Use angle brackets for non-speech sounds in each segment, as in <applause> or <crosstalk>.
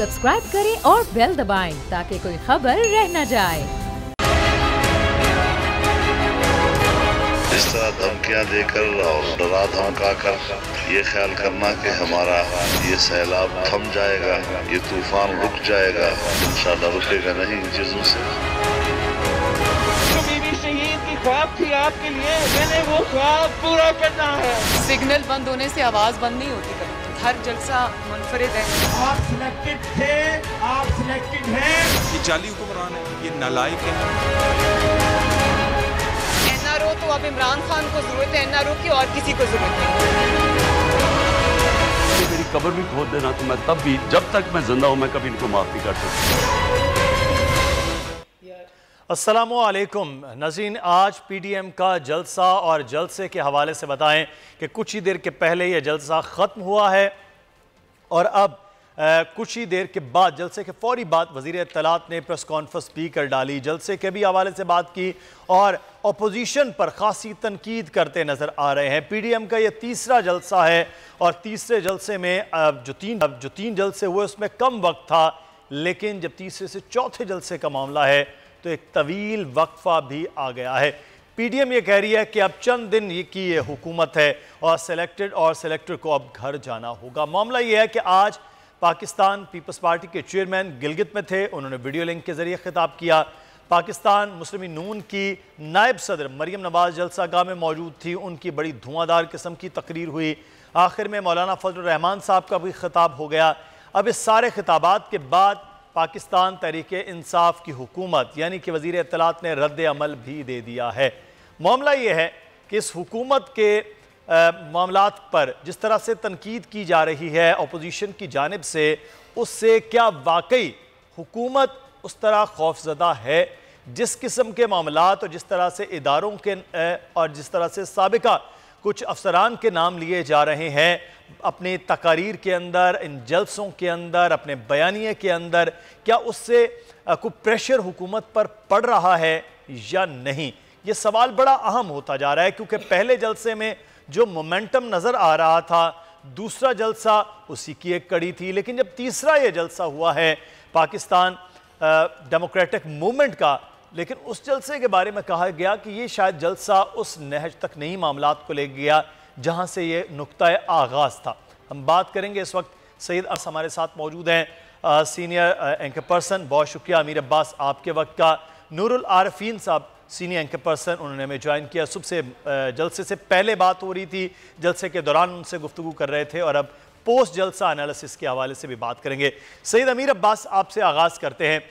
Subscribe करें और bell दबाएँ ताकि कोई खबर रह न जाए। इस तरह धमकियाँ देकर और डरा धमका कर? ये ख्याल करना कि हमारा ये सैलाब थम जाएगा ये तूफ़ान रुक जाएगा इंशाल्लाह रुकेगा नहीं इन चीज़ों से। ख्वाब थी आपके लिए मैंने वो ख्वाब पूरा करना है। सिग्नल बंद होने से आवाज़ बंद नहीं होती कभी। हर जलसा मुनफरद है। आप सिलेक्टेड थे आप सिलेक्टेड हैं। ये जाली हुक्मरान है ये नालायक है। एनआरओ तो अब इमरान खान को ज़रूरत है एन आर ओ की और किसी को ज़रूरत है मेरी कब्र भी खोद देना तो मैं तब भी जब तक मैं ज़िंदा हूँ मैं कभी इनको माफ़ नहीं कर सकता। असलकुम नजीन आज पीडीएम का जलसा और जलसे के हवाले से बताएँ कि कुछ ही देर के पहले यह जलसा ख़त्म हुआ है और अब कुछ ही देर के बाद जलसे के फौरी बाद वज़ीर इतलात ने प्रेस कॉन्फ्रेंस भी कर डाली। जलसे के भी हवाले से बात की और अपोजिशन पर खासी तनकीद करते नज़र आ रहे हैं। पी डी एम का यह तीसरा जलसा है और तीसरे जलसे में अब जो तीन, अब जो तीन जलसे हुए, उसमें कम वक्त था, लेकिन जब तीसरे से चौथे जलसे का मामला है तो एक तवील वक्फा भी आ गया है। पीडीएम ये कह रही है कि अब चंद दिन ये की ये हुकूमत है और सेलेक्टेड और सेलेक्टर को अब घर जाना होगा। मामला ये है कि आज पाकिस्तान पीपल्स पार्टी के चेयरमैन गिलगित में थे, उन्होंने वीडियो लिंक के ज़रिए खिताब किया। पाकिस्तान मुस्लिम नून की नायब सदर मरियम नवाज़ जलसा गाह में मौजूद थी। उनकी बड़ी धुआंधार किस्म की तकरीर हुई। आखिर में मौलाना फजल रहमान साहब का भी खिताब हो गया। अब इस सारे खिताबात के बाद पाकिस्तान तहरीक इंसाफ की हुकूमत, यानी कि वज़ीर अतलात ने रद्द अमल भी दे दिया है। मामला ये है कि इस हुकूमत के मामला पर जिस तरह से तनकीद की जा रही है अपोजिशन की जानब से, उससे क्या वाकई हुकूमत उस तरह खौफजदा है? जिस किस्म के मामला और जिस तरह से इदारों के और जिस तरह से सबका कुछ अफसरान के नाम लिए जा रहे हैं अपनी तकारीर के अंदर, इन जलसों के अंदर, अपने बयानिए के अंदर, क्या उससे कोई प्रेशर हुकूमत पर पड़ रहा है या नहीं? ये सवाल बड़ा अहम होता जा रहा है, क्योंकि पहले जलसे में जो मोमेंटम नज़र आ रहा था, दूसरा जलसा उसी की एक कड़ी थी, लेकिन जब तीसरा ये जलसा हुआ है, पाकिस्तान डेमोक्रेटिक मूवमेंट का, लेकिन उस जलसे के बारे में कहा गया कि ये शायद जलसा उस नहज तक नहीं मामला को ले गया जहाँ से ये नुकता आगाज़ था। हम बात करेंगे इस वक्त सईद अस हमारे साथ मौजूद हैं सीनियर एंकर पर्सन, बहुत शुक्रिया अमीर अब्बास आपके वक्त का। नूरुल आरफीन साहब, सीनियर एंकर पर्सन, उन्होंने हमें ज्वाइन किया। सुबह से जलसे से पहले बात हो रही थी, जलसे के दौरान उनसे गुफ्तु कर रहे थे और अब पोस्ट जलसा एनालिसिस के हवाले से भी बात करेंगे। सईद अमीर अब्बास आपसे आगाज़ करते हैं।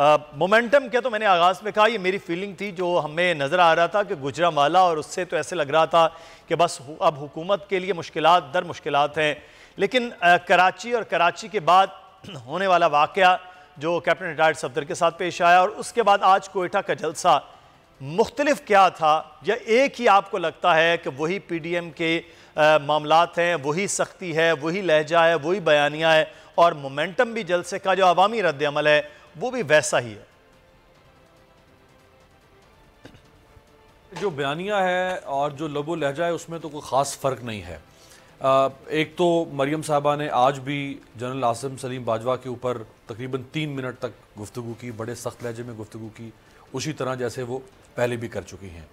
मोमेंटम क्या तो मैंने आगाज़ में कहा ये मेरी फीलिंग थी जो हमें नज़र आ रहा था कि गुजरा माला और उससे तो ऐसे लग रहा था कि बस अब हुकूमत के लिए मुश्किल दर मुश्किल हैं। लेकिन आ, कराची और कराची के बाद <clears throat> होने वाला वाक़ जो कैप्टन रिटायर्ड सफदर के साथ पेश आया और उसके बाद आज कोयटा का जलसा मुख्तलिफ़ क्या था या एक ही आपको लगता है कि वही पी डी एम के मामला हैं वही सख्ती है वही लहजा है वही बयानिया है और मोमेंटम भी जलसे का जो अवामी रद्द अमल है वो भी वैसा ही है। जो बयानिया है और जो लबो लहजा है उसमें तो कोई ख़ास फ़र्क नहीं है। एक तो मरियम साहबा ने आज भी जनरल आसम सलीम बाजवा के ऊपर तकरीबन तीन मिनट तक गुफ्तु की बड़े सख्त लहजे में गुफ्तु की उसी तरह जैसे वो पहले भी कर चुकी हैं।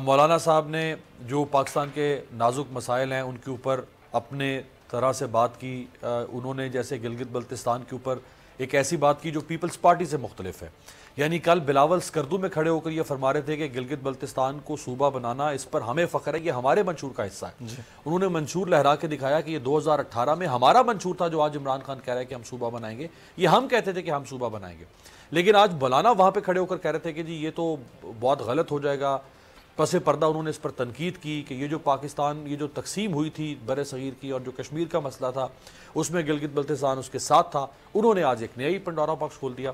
मौलाना साहब ने जो पाकिस्तान के नाजुक मसाइल हैं उनके ऊपर अपने तरह से बात की। आ, उन्होंने जैसे गिलगित बल्तिस्तान के ऊपर एक ऐसी बात की जो पीपल्स पार्टी से मुख्तलिफ़ है। यानी कल बिलावल स्कर्दू में खड़े होकर ये फरमा रहे थे कि गिलगित बल्तिस्तान को सूबा बनाना इस पर हमें फ़ख्र है ये हमारे मंशूर का हिस्सा है। उन्होंने मंशूर लहरा के दिखाया कि ये 2018 में हमारा मंशूर था जो आज इमरान खान कह रहे हैं कि हम सूबा बनाएँगे। ये हम कहते थे कि हम सूबा बनाएँगे। लेकिन आज बलाना वहाँ पर खड़े होकर कह रहे थे कि जी ये तो बहुत गलत हो जाएगा पस पर्दा उन्होंने इस पर तनकीद की कि ये जो पाकिस्तान ये जो तकसीम हुई थी बर सग़ीर की और जो कश्मीर का मसला था उसमें गिलगित बल्तिस्तान उसके साथ था। उन्होंने आज एक नया ही पंडोरा पक्ष खोल दिया।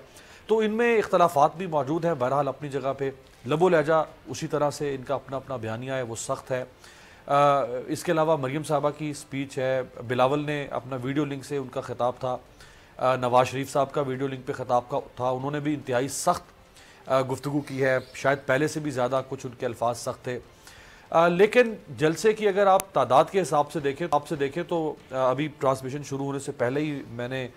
तो इनमें इख्तलाफात भी मौजूद हैं बहरहाल अपनी जगह पर लबो लहजा उसी तरह से इनका अपना अपना बयानिया है वो सख्त है। आ, इसके अलावा मरीम साहबा की स्पीच है। बिलावल ने अपना वीडियो लिंक से उनका खिताब था। नवाज़ शरीफ साहब का वीडियो लिंक पे ख़िताब का था। उन्होंने भी इंतहाई सख्त गुफ्तु की है। शायद पहले से भी ज़्यादा कुछ उनके अल्फाज सख्त थे। आ, लेकिन जलसे की अगर आप तादाद के हिसाब से देखें आप से देखें तो अभी ट्रांसमिशन शुरू होने से पहले ही मैंने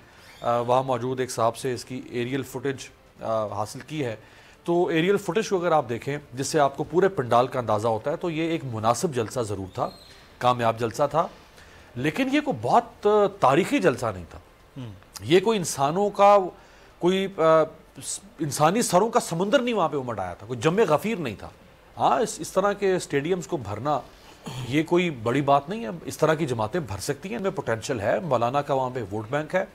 वहाँ मौजूद एक साहब से इसकी एरियल फुटेज हासिल की है। तो एरियल फुटेज को अगर आप देखें जिससे आपको पूरे पंडाल का अंदाज़ा होता है तो ये एक मुनासिब जलसा ज़रूर था कामयाब जलसा था। लेकिन ये कोई बहुत तारीखी जलसा नहीं था। ये कोई इंसानों का कोई इंसानी सरों का समुंदर नहीं वहाँ पे उमड़ आया था, कोई जम गफ़ीर नहीं था। हाँ इस इस तरह के स्टेडियम्स को भरना, ये कोई बड़ी बात नहीं है। इस तरह की जमातें भर सकती हैं, इनमें पोटेंशियल है। मौलाना का वहाँ पे वोट बैंक है,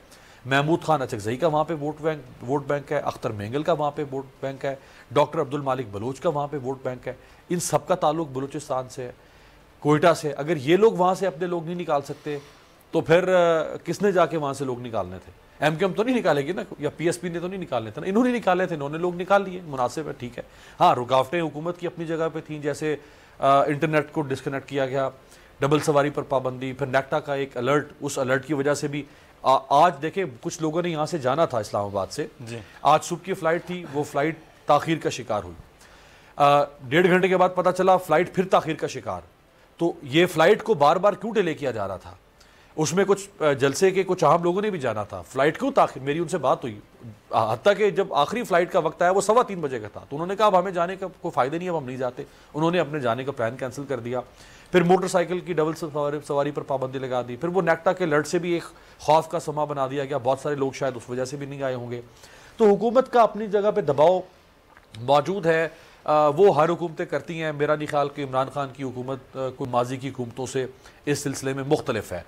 महमूद खान अचकजई का वहाँ पे वोट बैंक वोट बैंक है, अख्तर मेंगल का वहाँ पे वोट बैंक है, डॉक्टर अब्दुल मालिक बलोच का वहाँ पे वोट बैंक है। इन सब का ताल्लुक बलूचिस्तान से है, कोयटा से अगर ये लोग वहाँ से अपने लोग नहीं निकाल सकते तो फिर किसने जाके वहाँ से लोग निकालने थे? एम क्यू एम तो नहीं निकालेगी ना या पी एस पी ने तो नहीं निकालने थे ना। इन्होंने निकाले थे इन्होंने लोग निकाल लिए मुनासिब है ठीक है। हाँ रुकावटें हुकूमत की अपनी जगह पर थी जैसे इंटरनेट को डिसकनेक्ट किया गया डबल सवारी पर पाबंदी फिर नेक्टा का एक अलर्ट उस अलर्ट की वजह से भी आ, आज देखें कुछ लोगों ने यहाँ से जाना था इस्लामाबाद से। आज सुबह की फ़्लाइट थी वो फ़्लाइट ताखिर का शिकार हुई। डेढ़ घंटे के बाद पता चला फ़्लाइट फिर ताखिर का शिकार। तो ये फ़्लाइट को बार बार क्यों डिले किया जा रहा था? उसमें कुछ जलसे के कुछ आम लोगों ने भी जाना था। फ़्लाइट क्यों ताखिर मेरी उनसे बात हुई। हती कि जब आखिरी फ़्लाइट का वक्त आया वो सवा तीन बजे का था। तो उन्होंने कहा अब हमें जाने का कोई फ़ायदा नहीं अब हम नहीं जाते। उन्होंने अपने जाने का प्लान कैंसिल कर दिया। फिर मोटरसाइकिल की डबल सवारी सवारी पर पाबंदी लगा दी। फिर वो नेक्टा के लड़ से भी एक खौफ का समा बना दिया गया। बहुत सारे लोग शायद उस वजह से भी नहीं आए होंगे। तो हुकूमत का अपनी जगह पर दबाव मौजूद है। आ, वो हर हुकूमतें करती हैं। मेरा नहीं ख्याल कि इमरान खान की हुकूमत कोई माजी की हुकूमतों से। इस सिलसिले में मुख्तलिफ़ है।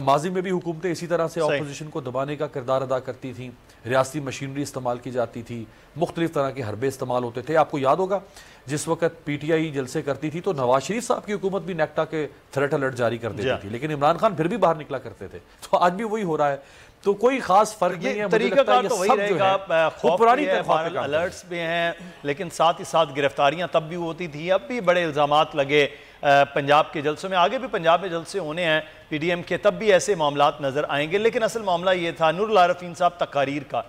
माजी में भी हुकूमतें इसी तरह से अपोजिशन को दबाने का किरदार अदा करती थी रियाती मशीनरी इस्तेमाल की जाती थी मुख्तलिफ़ तरह के हरबे इस्तेमाल होते थे। आपको याद होगा जिस वक्त पी टी आई जलसे करती थी तो नवाज़ शरीफ साहब की हुकूमत भी नेक्टा के थ्रेट अलर्ट जारी कर देती थी लेकिन इमरान खान फिर भी बाहर निकला करते थे। तो आज भी वही हो रहा है। तो कोई खास फ़र्क नहीं है तरीका कार तो वही रहेगा। पुरानी अलर्ट्स भी हैं लेकिन साथ ही साथ गिरफ्तारियाँ तब भी होती थी अब भी बड़े इल्ज़ाम लगे पंजाब के जलसों में। आगे भी पंजाब में जलसे होने हैं पीडीएम के तब भी ऐसे मामला नज़र आएँगे। लेकिन असल मामला ये था नूर आरफीन साहब तकारीर का।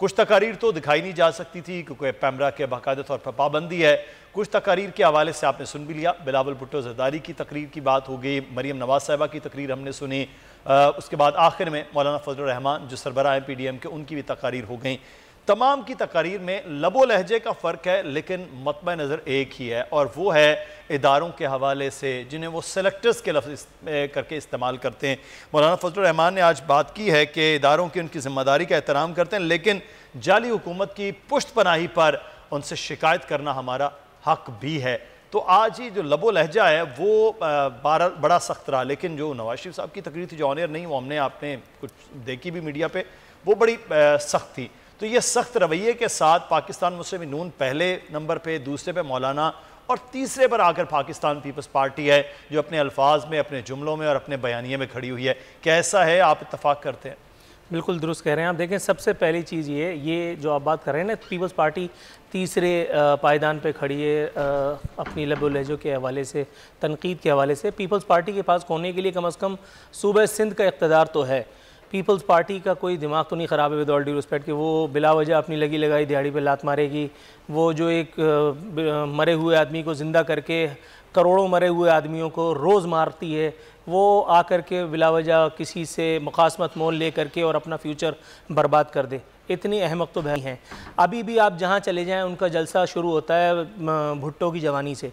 कुछ तकारीर तो दिखाई नहीं जा सकती थी क्योंकि पैमरा के बाकायदा तौर पर पाबंदी है। कुछ तकारीर के हवाले से आपने सुन भी लिया। बिलावल भुट्टो जरदारी की तकरीर की बात हो गई मरीम नवाज़ साहबा की तकरीर हमने सुनी। आ, उसके बाद आखिर में मौलाना फजल रहमान जो सरबरा हैं पी डी एम के उनकी भी तकारीर हो गई। तमाम की तकारीर में लबो लहजे का फ़र्क है, लेकिन मतब नज़र एक ही है, और वो है इदारों के हवाले से, जिन्हें वो सेलेक्टर्स के लफ्ज़ करके इस्तेमाल करते हैं। मौलाना फजल रहमान ने आज बात की है कि इदारों की उनकी ज़िम्मेदारी का एहतराम करते हैं, लेकिन जाली हुकूमत की पुश्त पनाही पर उनसे शिकायत करना हमारा हक भी है। तो आज ही जो लबो लहजा है, वो बारा, बड़ा सख्त रहा, लेकिन जो नवाज़ शरीफ साहब की तकरीर थी, जो ऑनियर नहीं, वो हमने, आपने कुछ देखी भी मीडिया पर वो बड़ी सख्त थी। तो ये सख्त रवैये के साथ पाकिस्तान मुस्लिम नून पहले नंबर पर दूसरे पर मौलाना और तीसरे पर आकर पाकिस्तान पीपल्स पार्टी है, जो अपने अल्फाज में, अपने जुमलों में और अपने बयानिए में खड़ी हुई है। कैसा है? आप इतफाक़ करते हैं। बिल्कुल दुरुस्त कह रहे हैं आप। देखें, सबसे पहली चीज़ ये ये जो आप बात कर रहे हैं ना, पीपल्स पार्टी तीसरे पायदान पे खड़ी है अपनी लब लहजों के हवाले से, तनकीद के हवाले से। पीपल्स पार्टी के पास होने के लिए कम अज़ कम सूबह सिंध का इकतदार तो है। पीपल्स पार्टी का कोई दिमाग तो नहीं ख़राब है विद ऑल ड्यू रिस्पेक्ट कि वो बिला वजह अपनी लगी लगाई, दिहाड़ी पे लात मारेगी। वो जो एक मरे हुए आदमी को ज़िंदा करके करोड़ों मरे हुए आदमियों को रोज़ मारती है, वो आकर के बिला वजह किसी से मुकासमत मोल ले करके और अपना फ्यूचर बर्बाद कर दे। इतनी अहमक तो भाई हैं। अभी भी आप जहाँ चले जाएँ, उनका जलसा शुरू होता है भुट्टो की जवानी से।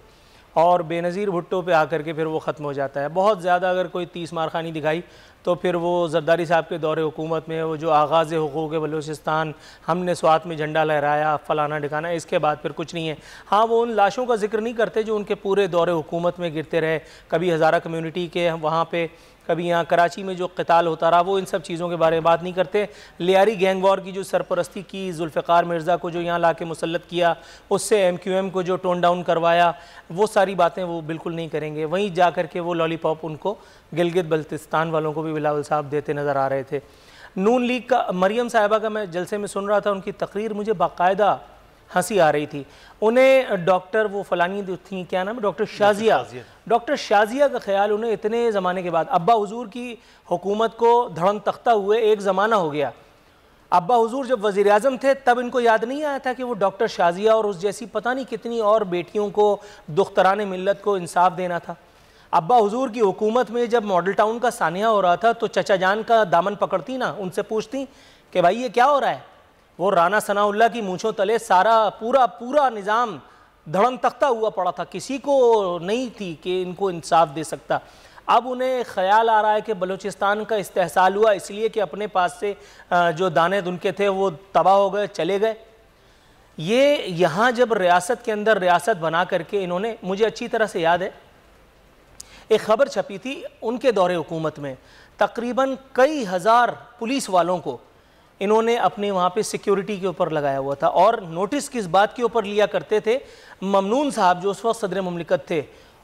और बेनज़ीर भुट्टो पे आकर के फिर वो ख़त्म हो जाता है। बहुत ज़्यादा अगर कोई तीस मारखानी दिखाई तो फिर वो जरदारी साहब के दौरे हुकूमत में, वो जो आगाज़ हकूक़ बलोचिस्तान, हमने स्वात में झंडा लहराया, फ़लाना ढिकाना, इसके बाद फिर कुछ नहीं है। हाँ वो उन लाशों का ज़िक्र नहीं करते जो उनके पूरे दौरे हुकूमत में गिरते रहे। कभी हज़ारा कम्यूनिटी के, वहाँ पर कभी यहाँ कराची में जो कताल होता रहा, वो इन सब चीज़ों के बारे में बात नहीं करते। लियारी गैंग वॉर की जो सरपरस्ती की जुल्फ़ार मिर्ज़ा को जो यहाँ ला के मुसलत किया, उससे एम क्यू एम को जो टोन डाउन करवाया, वो सारी बातें वो बिल्कुल नहीं करेंगे। वहीं जा कर के वो लॉलीपॉप उनको गिलगित बल्तिस्तान वालों को भी बिलावल साहब देते नज़र आ रहे थे। नून लीग का, मरियम साहिबा का मैं जलसे में सुन रहा था, उनकी तकरीर मुझे बाकायदा हँसी आ रही थी। उन्हें डॉक्टर वो फलानी थी क्या नाम है डॉक्टर शाजिया। डॉक्टर शाजिया का ख्याल उन्हें इतने ज़माने के बाद अब्बा हुजूर की हुकूमत को धड़म तख्ता हुए एक ज़माना हो गया। अब्बा हुजूर जब वज़ी अजम थे तब इनको याद नहीं आया था कि वो डॉक्टर शाजिया और उस जैसी पता नहीं कितनी और बेटियों को दुख्तरान मिलत को इंसाफ देना था। अब्बा हुजूर की हुकूमत में जब मॉडल टाउन का सानिया हो रहा था तो चचा जान का दामन पकड़ती ना उनसे पूछती कि भाई ये क्या हो रहा है? वो राना सनाउल्ला की मूछों तले सारा, पूरा पूरा निज़ाम धड़म तख्ता हुआ पड़ा था। किसी को नहीं थी कि इनको इंसाफ दे सकता। अब उन्हें ख्याल आ रहा है कि बलूचिस्तान का इस्तेसाल हुआ, इसलिए कि अपने पास से जो दाने दुनके थे, वो तबाह हो गए, चले गए। ये यहाँ जब रियासत के अंदर रियासत बना करके इन्होंने, मुझे अच्छी तरह से याद है, एक खबर छपी थी उनके दौरे हुकूमत में। तकरीबन कई हज़ार पुलिस वालों को इन्होंने अपने वहाँ पे सिक्योरिटी के ऊपर लगाया हुआ था और नोटिस किस बात के ऊपर लिया करते थे? ममनून साहब जो उस वक्त सदर ममलिकत थे,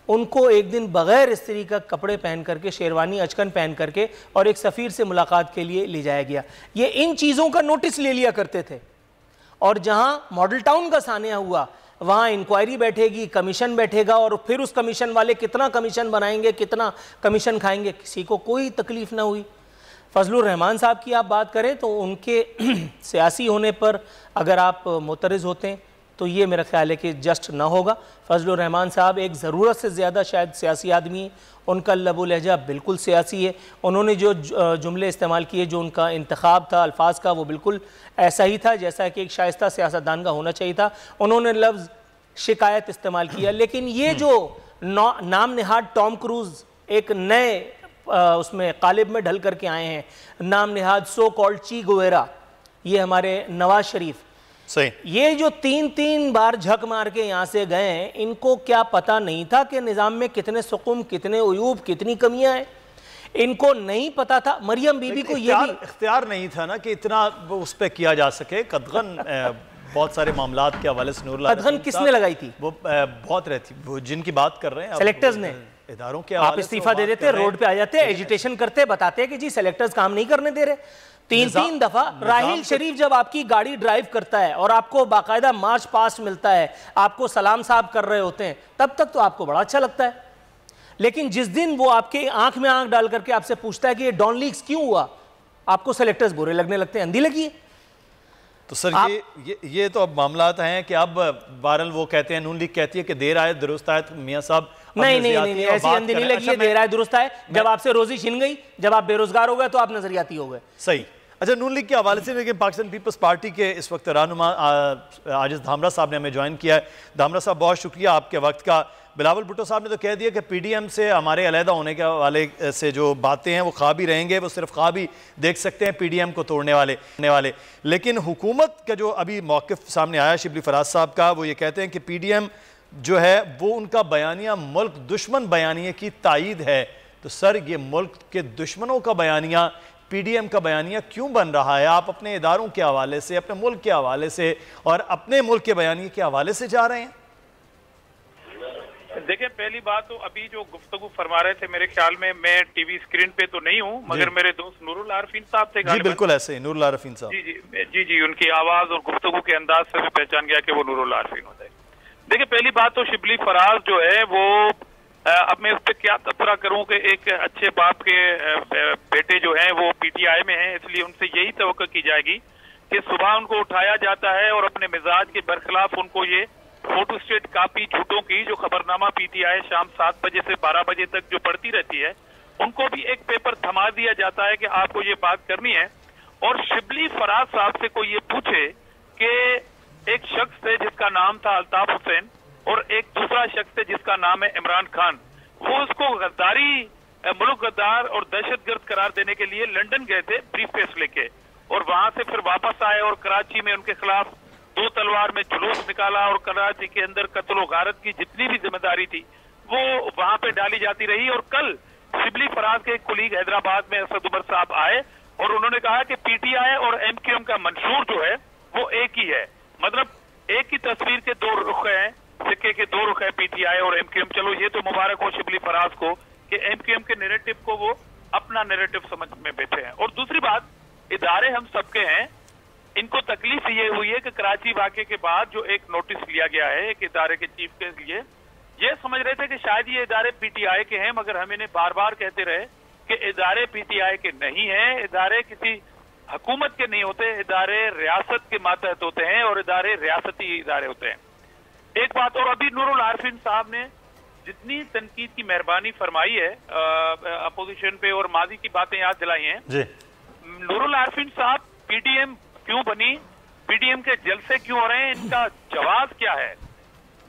उनको एक दिन बग़ैर स्त्री का कपड़े पहन करके, शेरवानी अचकन पहन करके और एक सफ़ीर से मुलाकात के लिए ले जाया गया। ये इन चीज़ों का नोटिस ले लिया करते थे। और जहाँ मॉडल टाउन का सानिया हुआ, वहाँ इंक्वायरी बैठेगी कमीशन बैठेगा और फिर उस कमीशन वाले कितना कमीशन बनाएँगे, कितना कमीशन खाएँगे, किसी को कोई तकलीफ़ ना हुई। फजलुर रहमान साहब की आप बात करें तो उनके <clears throat> सियासी होने पर अगर आप मुतरज़ होते हैं तो ये मेरा ख्याल है कि जस्ट ना होगा। फजल रहमान साहब एक ज़रूरत से ज़्यादा शायद सियासी आदमी है। उनका लबो लहजा बिल्कुल सियासी है। उन्होंने जो जुमले इस्तेमाल किए जो उनका इंतखब था अल्फाज का वो बिल्कुल ऐसा ही था जैसा कि एक शाइस्ता सियासतदान का होना चाहिए था। उन्होंने लफ्ज़ शिकायत इस्तेमाल किया। लेकिन ये जो नाम नहाद टॉम क्रूज़ एक नए उसमें कालिब में ढल करके आए हैं। नाम नहाद सो कॉल्ड ची गोवेरा ये हमारे नवाज़ शरीफ। सही। ये जो तीन तीन बार झक मार के यहाँ से गए इनको क्या पता नहीं था कि निज़ाम में कितने सुकुम कितने उयूब कितनी कमियाँ हैं? इनको नहीं पता था। मरियम बीबी को ये भी इख्तियार नहीं था ना कि इतना उस पर किया जा सके। कदगन <laughs> बहुत सारे मामला के हवाले से नूर कदगन किसने लगाई थी? वो बहुत रहती वो जिनकी बात कर रहे हैं। सेलेक्टर्स ने। इदारों के आप इस्तीफा दे देते रोड पे आ जाते एजुटेशन करते बताते कि जी सेलेक्टर्स काम नहीं करने दे रहे। तीन तीन दफ़ा राहिल शरीफ जब आपकी गाड़ी ड्राइव करता है और आपको बाकायदा मार्च पास मिलता है आपको सलाम साहब कर रहे होते हैं तब तक तो आपको बड़ा अच्छा लगता है। लेकिन जिस दिन वो आपके आँख में आँख डाल करके आपसे पूछता है कि ये डॉन लीक्स क्यों हुआ आपको सेलेक्टर्स बुरे लगने लगते हैं अंधी लगी है। तो सर ये, ये ये तो अब मामला हैं कि अब बारल वो कहते हैं नून लीग कहती है कि देर आए दुरुस्त आए तो मियाँ साहब नहीं नहीं नहीं, नहीं ऐसी अंधी नहीं लगी है अच्छा, देर आए दुरुस्त आए जब आपसे रोजी छिन गई जब आप बेरोजगार हो गए तो आप नजरियाती हो गए। सही। अच्छा नून लीग के हवाले से लेकिन पाकिस्तान पीपल्स पार्टी के इस वक्त रहनुमा आजिज धामरा साहब ने हमें ज्वाइन किया है। धामरा साहब बहुत शुक्रिया आपके वक्त का। बिलावल भुट्टो साहब ने तो कह दिया कि पीडीएम से हमारे अलहदा होने के वाले से जो बातें हैं वो ख्वाब ही रहेंगे वो सिर्फ़ ख्वाब ही देख सकते हैं पीडीएम को तोड़ने वाले वाले। लेकिन हुकूमत का जो अभी मौक़ सामने आया शिबली फराज साहब का वो ये कहते हैं कि पीडीएम जो है वो उनका बयानिया मुल्क दुश्मन बयानिए की तायद है। तो सर ये मुल्क के दुश्मनों का बयानिया पी पीडीएम का बयानिया क्यों बन रहा है? आप अपने इदारों के हवाले से अपने मुल्क के हवाले से और अपने मुल्क के बयानिए के हवाले से जा रहे हैं। देखिए पहली बात तो अभी जो गुफ्तगु फरमा रहे थे मेरे ख्याल में मैं टीवी स्क्रीन पे तो नहीं हूँ मगर मेरे दोस्त नूरुल आरफीन साहब थे जी बिल्कुल ऐसे नूरुल आरफीन साहब। जी जी जी जी उनकी आवाज़ और गुफ्तगु के अंदाज से भी पहचान गया कि वो नूरुल आरफीन होते हैं देखिए, पहली बात तो शिबली फराज जो है, वो अब मैं उस पर क्या तबसरा करूँ कि एक अच्छे बाप के बेटे जो हैं, वो पीटीआई में हैं, इसलिए उनसे यही तो की जाएगी कि सुबह उनको उठाया जाता है और अपने मिजाज के बरखिलाफ उनको ये फ़ोटो स्टेट कापी झूठों की, जो खबरनामा पीटीआई शाम सात बजे से बारह बजे तक जो पढ़ती रहती है, उनको भी एक पेपर थमा दिया जाता है कि आपको ये बात करनी है। और शिबली फराज साहब से कोई ये पूछे कि एक शख्स थे जिसका नाम था अल्ताफ हुसैन और एक दूसरा शख्स थे जिसका नाम है इमरान खान। वो उसको गद्दारी मुल्क गद्दार और दहशत गर्द करार देने के लिए लंदन गए थे ब्रीफ केस लेके। और वहाँ से फिर वापस आए और कराची में उनके खिलाफ दो तलवार में जुलूस निकाला और कराची के अंदर कत्ल गारत की जितनी भी ज़िम्मेदारी थी, वो वहाँ पे डाली जाती रही और कल शिबली फराज के कुलीग हैदराबाद में असद उमर साहब आए और उन्होंने कहा कि पीटीआई और एमक्यूएम का मंशूर जो है, वो एक ही है। मतलब एक ही तस्वीर के दो रुख हैं, सिक्के के दो रुख है, पीटीआई और एमक्यूएम चलो, ये तो मुबारक हो शिबली फराज को कि एमक्यूएम के नेरेटिव को वो अपना नेरेटिव समझ में बैठे हैं। और दूसरी बात, इदारे हम सबके हैं, इनको तकलीफ़ ये हुई है कि कराची वाक्य के बाद जो एक नोटिस लिया गया है, एक इदारे के चीफ के लिए, ये समझ रहे थे कि शायद ये इदारे पीटीआई के हैं, मगर हम इन्हें बार बार कहते रहे कि इदारे पीटीआई के नहीं हैं, इदारे किसी हुकूमत के नहीं होते इदारे रियासत के मातहत होते हैं और इदारे रियासती इदारे होते हैं। एक बात और अभी नूरुल आरफिन साहब ने जितनी तनकीद की मेहरबानी फरमाई है अपोजिशन पे और माजी की बातें याद दिलाई हैं। नूरुल आरफिन साहब पीडीएम क्यों बनी? पीडीएम के जलसे क्यों हो रहे हैं? इनका जवाब क्या है?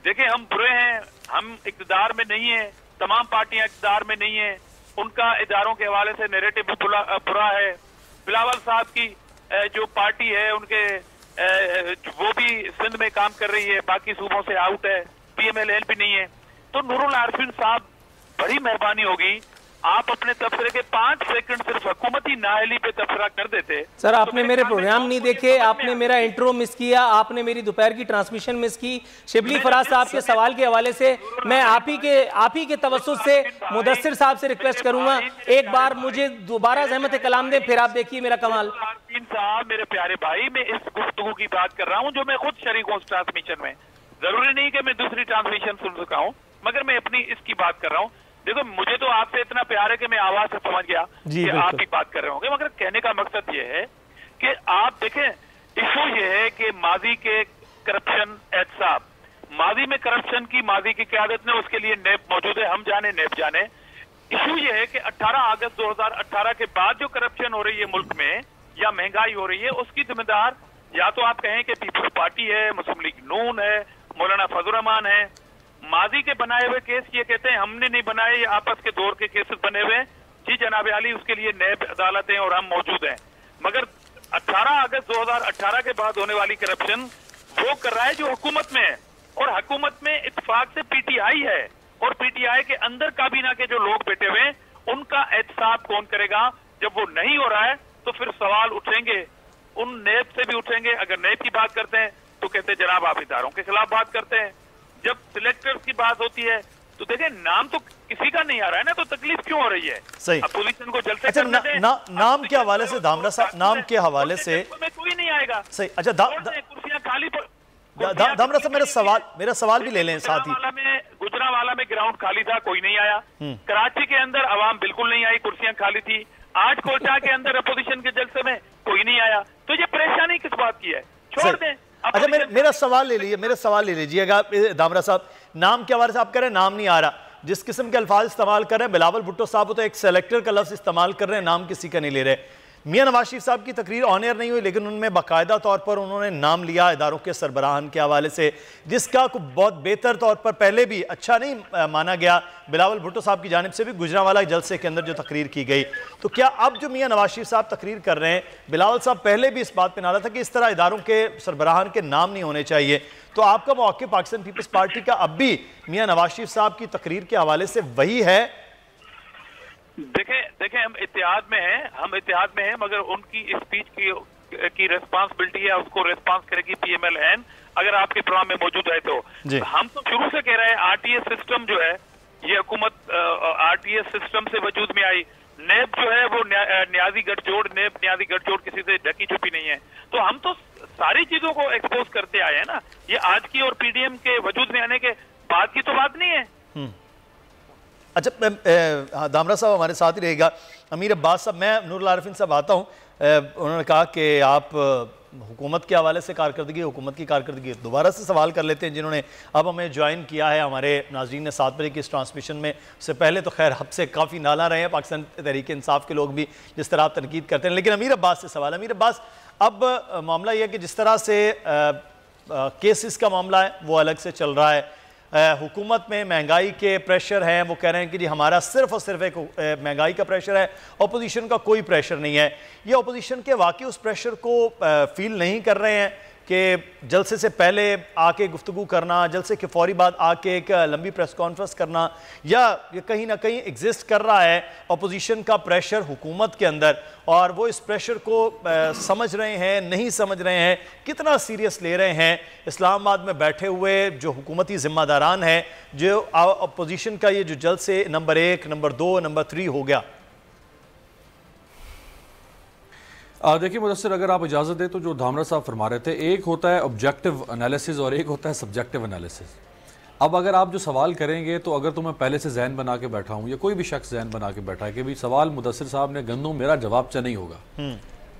देखिए हम बुरे हैं हम इकतदार में नहीं है तमाम पार्टियाँ इकतदार में नहीं है उनका इदारों के हवाले से नेरेटिव बुरा बुरा है। बिलावल साहब की जो पार्टी है, उनके वो भी सिंध में काम कर रही है, बाकी सूबों से आउट है पीएमएलएल भी नहीं है। तो नूरुल आरफिन साहब, बड़ी मेहरबानी होगी। आप अपने तबसरे के पाँच सेकंड सिर्फ़ हुकूमती नाहली पे तबसरा कर देते। सर तो आपने मेरे प्रोग्राम नहीं देखे आपने मेरा इंट्रो मिस किया आपने मेरी दोपहर की ट्रांसमिशन मिस की। शिबली फराज साहब के सवाल के हवाले से मैं आप ही के आप ही के तवसुस से मुदस्सिर साहब से रिक्वेस्ट करूँगा। एक बार मुझे दोबारा जहमत कलाम दें फिर आप देखिए मेरा कमाल। साहब मेरे प्यारे भाई मैं इस गुफ्तु की बात कर रहा हूँ जो मैं खुद शरीक हूँ ट्रांसमिशन में। ज़रूरी नहीं कि मैं दूसरी ट्रांसमिशन सुन सका हूँ मगर मैं अपनी इसकी बात कर रहा हूँ। देखो मुझे तो आपसे इतना प्यार है कि मैं आवाज़ से समझ गया कि आप ही बात कर रहे होंगे मगर कहने का मकसद ये है कि आप देखें इशू ये है कि माजी के करप्शन एहसाब माजी में करप्शन की माजी की क्यादत ने उसके लिए नेप मौजूद है हम जाने नेप जाने। इशू ये है कि 18 अगस्त 2018 के बाद जो करप्शन हो रही है मुल्क में या महँगाई हो रही है उसकी जिम्मेदार या तो आप कहें कि पीपुल्स पार्टी है मुस्लिम लीग नून है मौलाना फजल रहमान है माजी के बनाए हुए केस ये कहते हैं, हमने नहीं बनाए, ये आपस के दौर के केसेस बने हुए हैं। जी जनाब अली, उसके लिए नैब अदालतें और हम मौजूद हैं। मगर 18 अगस्त 2018 के बाद होने वाली करप्शन, वो कर रहा है जो हुकूमत में है। और हुकूमत में इतफाक से पीटीआई है और पीटीआई के अंदर काबीना के जो लोग बैठे हुए हैं, उनका एहतसाब कौन करेगा? जब वो नहीं हो रहा है तो फिर सवाल उठेंगे। उन नेब से भी उठेंगे। अगर नेब की बात करते हैं तो कहते हैं, जनाब आप इदारों के खिलाफ बात करते हैं। जब सिलेक्टर्स की बात होती है तो देखें नाम तो किसी का नहीं आ रहा है ना तो तकलीफ़ क्यों हो रही है? सही। अपोजिशन को जलसे अच्छा, ना- ना- नाम के हवाले से दामरा साहब, नाम के हवाले से- में कोई नहीं आएगा। सही। अच्छा कुर्सियाँ खाली दा, साहब मेरा सवाल मेरा सवाल भी ले लें साथ ही। गुजरावाला में में ग्राउंड खाली था कोई नहीं आया। कराची के अंदर आवाम बिल्कुल नहीं आई कुर्सियाँ खाली थी। आज कोटा के अंदर अपोजिशन के जलसे में कोई नहीं आया। तो ये परेशानी किस बात की है? छोड़। दें। अच्छा मेरे, मेरा सवाल ले लीजिए मेरा सवाल ले लीजिएगा दामरा साहब नाम के हवाले से आप कह रहे हैं नाम नहीं आ रहा। जिस किस्म के अल्फाज इस्तेमाल कर रहे हैं बिलावल भुट्टो साहब तो एक सेलेक्टर का लफ्ज इस्तेमाल कर रहे हैं नाम किसी का नहीं ले रहे। मियाँ नवाज़ शरीफ साहब की तकरीर ऑन एयर नहीं हुई, लेकिन उनमें बाकायदा तौर पर उन्होंने नाम लिया इदारों के सरबराहान के हवाले से, जिसका बहुत बेहतर तौर पर पहले भी अच्छा नहीं माना गया। बिलावल भुट्टो साहब की जानब से भी गुजरा गुजरावाला जलसे के अंदर जो तकरीर की गई। तो क्या अब जो मियाँ नवाज़ शरीफ साहब तकरीर कर रहे हैं, बिलावल साहब पहले भी इस बात पर नारा था कि इस तरह इदारों के सरबराहान के नाम नहीं होने चाहिए। तो आपका मौके पाकिस्तान पीपल्स पार्टी का अब भी मियाँ नवाज़ शरीफ साहब की तकरीर के हवाले से वही है। देखें देखें हम इतिहाद में हैं हम इतिहाद में हैं मगर उनकी स्पीच की की रेस्पॉन्सिबिलिटी है उसको रेस्पॉन्स करेगी पीएमएलएन अगर आपके प्रोग्राम में मौजूद है तो। हम तो शुरू से कह रहे हैं आरटीएस सिस्टम जो है ये हुकूमत आरटीएस सिस्टम से वजूद में आई। नेब जो है वो न्या- न्याजी गठजोड़ नेब न्याजी गठजोड़ किसी से ढकी छुपी नहीं है। तो हम तो सारी चीज़ों को एक्सपोज करते आए हैं ना। ये आज की और पीडीएम के वजूद में आने के बाद की तो बात नहीं है। अच्छा हाँ, दामरा साहब हमारे साथ ही रहेगा। अमीर अब्बास साहब मैं नूर आरफिन साहब आता हूँ। उन्होंने कहा कि आप हुकूमत के हवाले से कारकर्दगी हुकूमत की कारकर्दगी दोबारा से सवाल कर लेते हैं जिन्होंने अब हमें ज्वाइन किया है। हमारे नाजरीन ने सात बजे की इस ट्रांसमिशन में उससे पहले तो खैर हब से काफ़ी नाला रहे हैं पाकिस्तान तहरीक इंसाफ के लोग भी जिस तरह आप तनकीद करते हैं। लेकिन अमीर अब्बास से सवाल अमीर अब्बास अब मामला यह कि जिस तरह से केसेस का मामला है वो अलग से चल रहा है। हुकूमत में महँगाई के प्रेशर हैं, वो कह रहे हैं कि जी हमारा सिर्फ़ और सिर्फ़ एक महँगाई का प्रेशर है अपोजिशन का कोई प्रेशर नहीं है। ये अपोजिशन के वाकई उस प्रेशर को फील नहीं कर रहे हैं। कि जलसे से पहले आके गुफ्तगू करना, जलसे के फौरी बाद आके एक लंबी प्रेस कॉन्फ्रेंस करना, या कहीं ना कहीं एग्जिस्ट कर रहा है अपोजिशन का प्रेशर हुकूमत के अंदर और वो इस प्रेशर को समझ रहे हैं, नहीं समझ रहे हैं, कितना सीरियस ले रहे हैं। इस्लामाबाद में बैठे हुए जो हुकूमती ज़िम्मेदारान हैं, जो अपोजिशन का ये जो जलसे, नंबर एक, नंबर दो, नंबर थ्री हो गया आ, देखिए मुदसर अगर आप इजाज़त दें तो जो धामरा साहब फरमा रहे थे एक होता है ऑब्जेक्टिव एनालिसिस और एक होता है सब्जेक्टिव एनालिसिस अब अगर आप जो सवाल करेंगे तो अगर तो मैं पहले से जहन बना के बैठा हूँ या कोई भी शख्स जहन बना के बैठा है कि भाई सवाल मुदसर साहब ने गंदू मेरा जवाब चा नहीं होगा।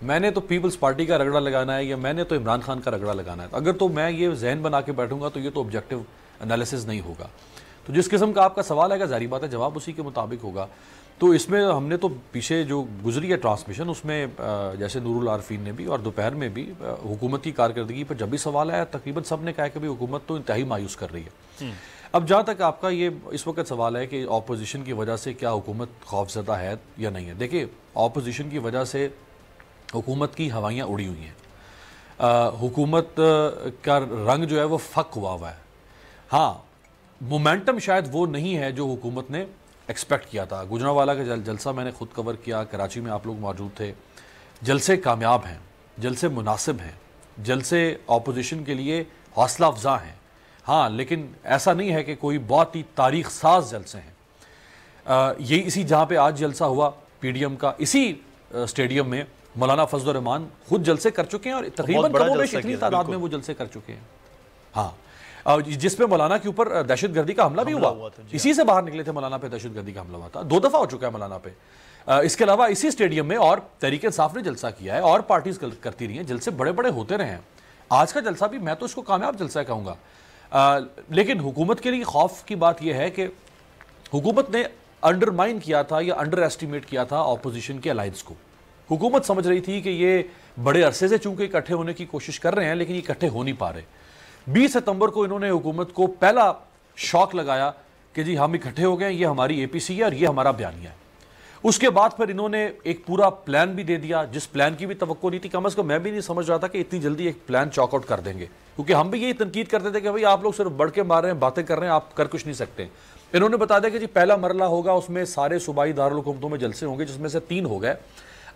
मैंने तो पीपल्स पार्टी का रगड़ा लगाना है या मैंने तो इमरान खान का रगड़ा लगाना है। अगर तो मैं ये जहन बना के बैठूँगा तो ये तो ऑब्जेक्टिव एनालिसिस नहीं होगा। तो जिस किस्म का आपका सवाल आएगा जारी बात है जवाब उसी के मुताबिक होगा। तो इसमें हमने तो पीछे जो गुजरी है ट्रांसमिशन उसमें जैसे नूरुल आरफीन ने भी और दोपहर में भी हुकूमत की कारकर्दगी पर जब भी सवाल आया तकरीबन सबने कहा कि भाई हुकूमत तो इंतहाई मायूस कर रही है। अब जहाँ तक आपका ये इस वक्त सवाल है कि अपोजिशन की वजह से क्या हुकूमत खौफजदा है या नहीं है। देखिए अपोजिशन की वजह से हुकूमत की हवाइयाँ उड़ी हुई हैं। हुकूमत का रंग जो है वो फक हुआ हुआ है। हाँ मोमेंटम शायद वो नहीं है जो हुकूमत ने एक्सपेक्ट किया था। गुजरावाला का जल, जलसा मैंने खुद कवर किया कराची में आप लोग मौजूद थे। जलसे कामयाब हैं जलसे मुनासिब हैं जलसे अपोजिशन के लिए हौसला अफजा हैं। हाँ लेकिन ऐसा नहीं है कि कोई बहुत ही तारीख साज जलसे हैं। अ, ये इसी जहाँ पे आज जलसा हुआ पीडीएम का। इसी स्टेडियम में मौलाना फजल रहमान खुद जलसे कर चुके हैं और तकरीबन इतनी तादाद में वो जलसे कर चुके हैं। हाँ। जिसमें मौलाना के ऊपर दहशत गर्दी का हमला भी हुआ, हुआ इसी से बाहर निकले थे मौलाना पे दहशत गर्दी का हमला हुआ था। दो दफ़ा हो चुका है मौलाना पे। इसके अलावा इसी स्टेडियम में और तरीके साफ़ ने जलसा किया है और पार्टीज़ करती रही हैं जलसे बड़े बड़े होते रहे हैं। आज का जलसा भी मैं तो इसको कामयाब जलसा कहूँगा। लेकिन हुकूमत के लिए खौफ की बात यह है कि हुकूमत ने अंडरमाइन किया था या अंडर एस्टिमेट किया था ऑपोजिशन के अलायंस को। हुकूमत समझ रही थी कि ये बड़े अरसे से चूँकि इकट्ठे होने की कोशिश कर रहे हैं लेकिन ये इकट्ठे हो नहीं पा रहे। बीस सितंबर को इन्होंने हुकूमत को पहला शौक लगाया कि जी हम इकट्ठे हो गए, ये हमारी एपीसी है और ये हमारा बयानिया है। उसके बाद फिर इन्होंने एक पूरा प्लान भी दे दिया, जिस प्लान की भी तो नहीं थी। कम अज कम मैं भी नहीं समझ रहा था कि इतनी जल्दी एक प्लान चॉकआउट कर देंगे। क्योंकि हम भी यही तनकीद करते थे कि भाई आप लोग सिर्फ़ बढ़ के मार रहे हैं, बातें कर रहे हैं, आप कर कुछ नहीं सकते। इन्होंने बता दिया कि जी पहला मरला होगा, उसमें सारे सूबाई दारकूमतों में जलसे होंगे, जिसमें से तीन हो गए।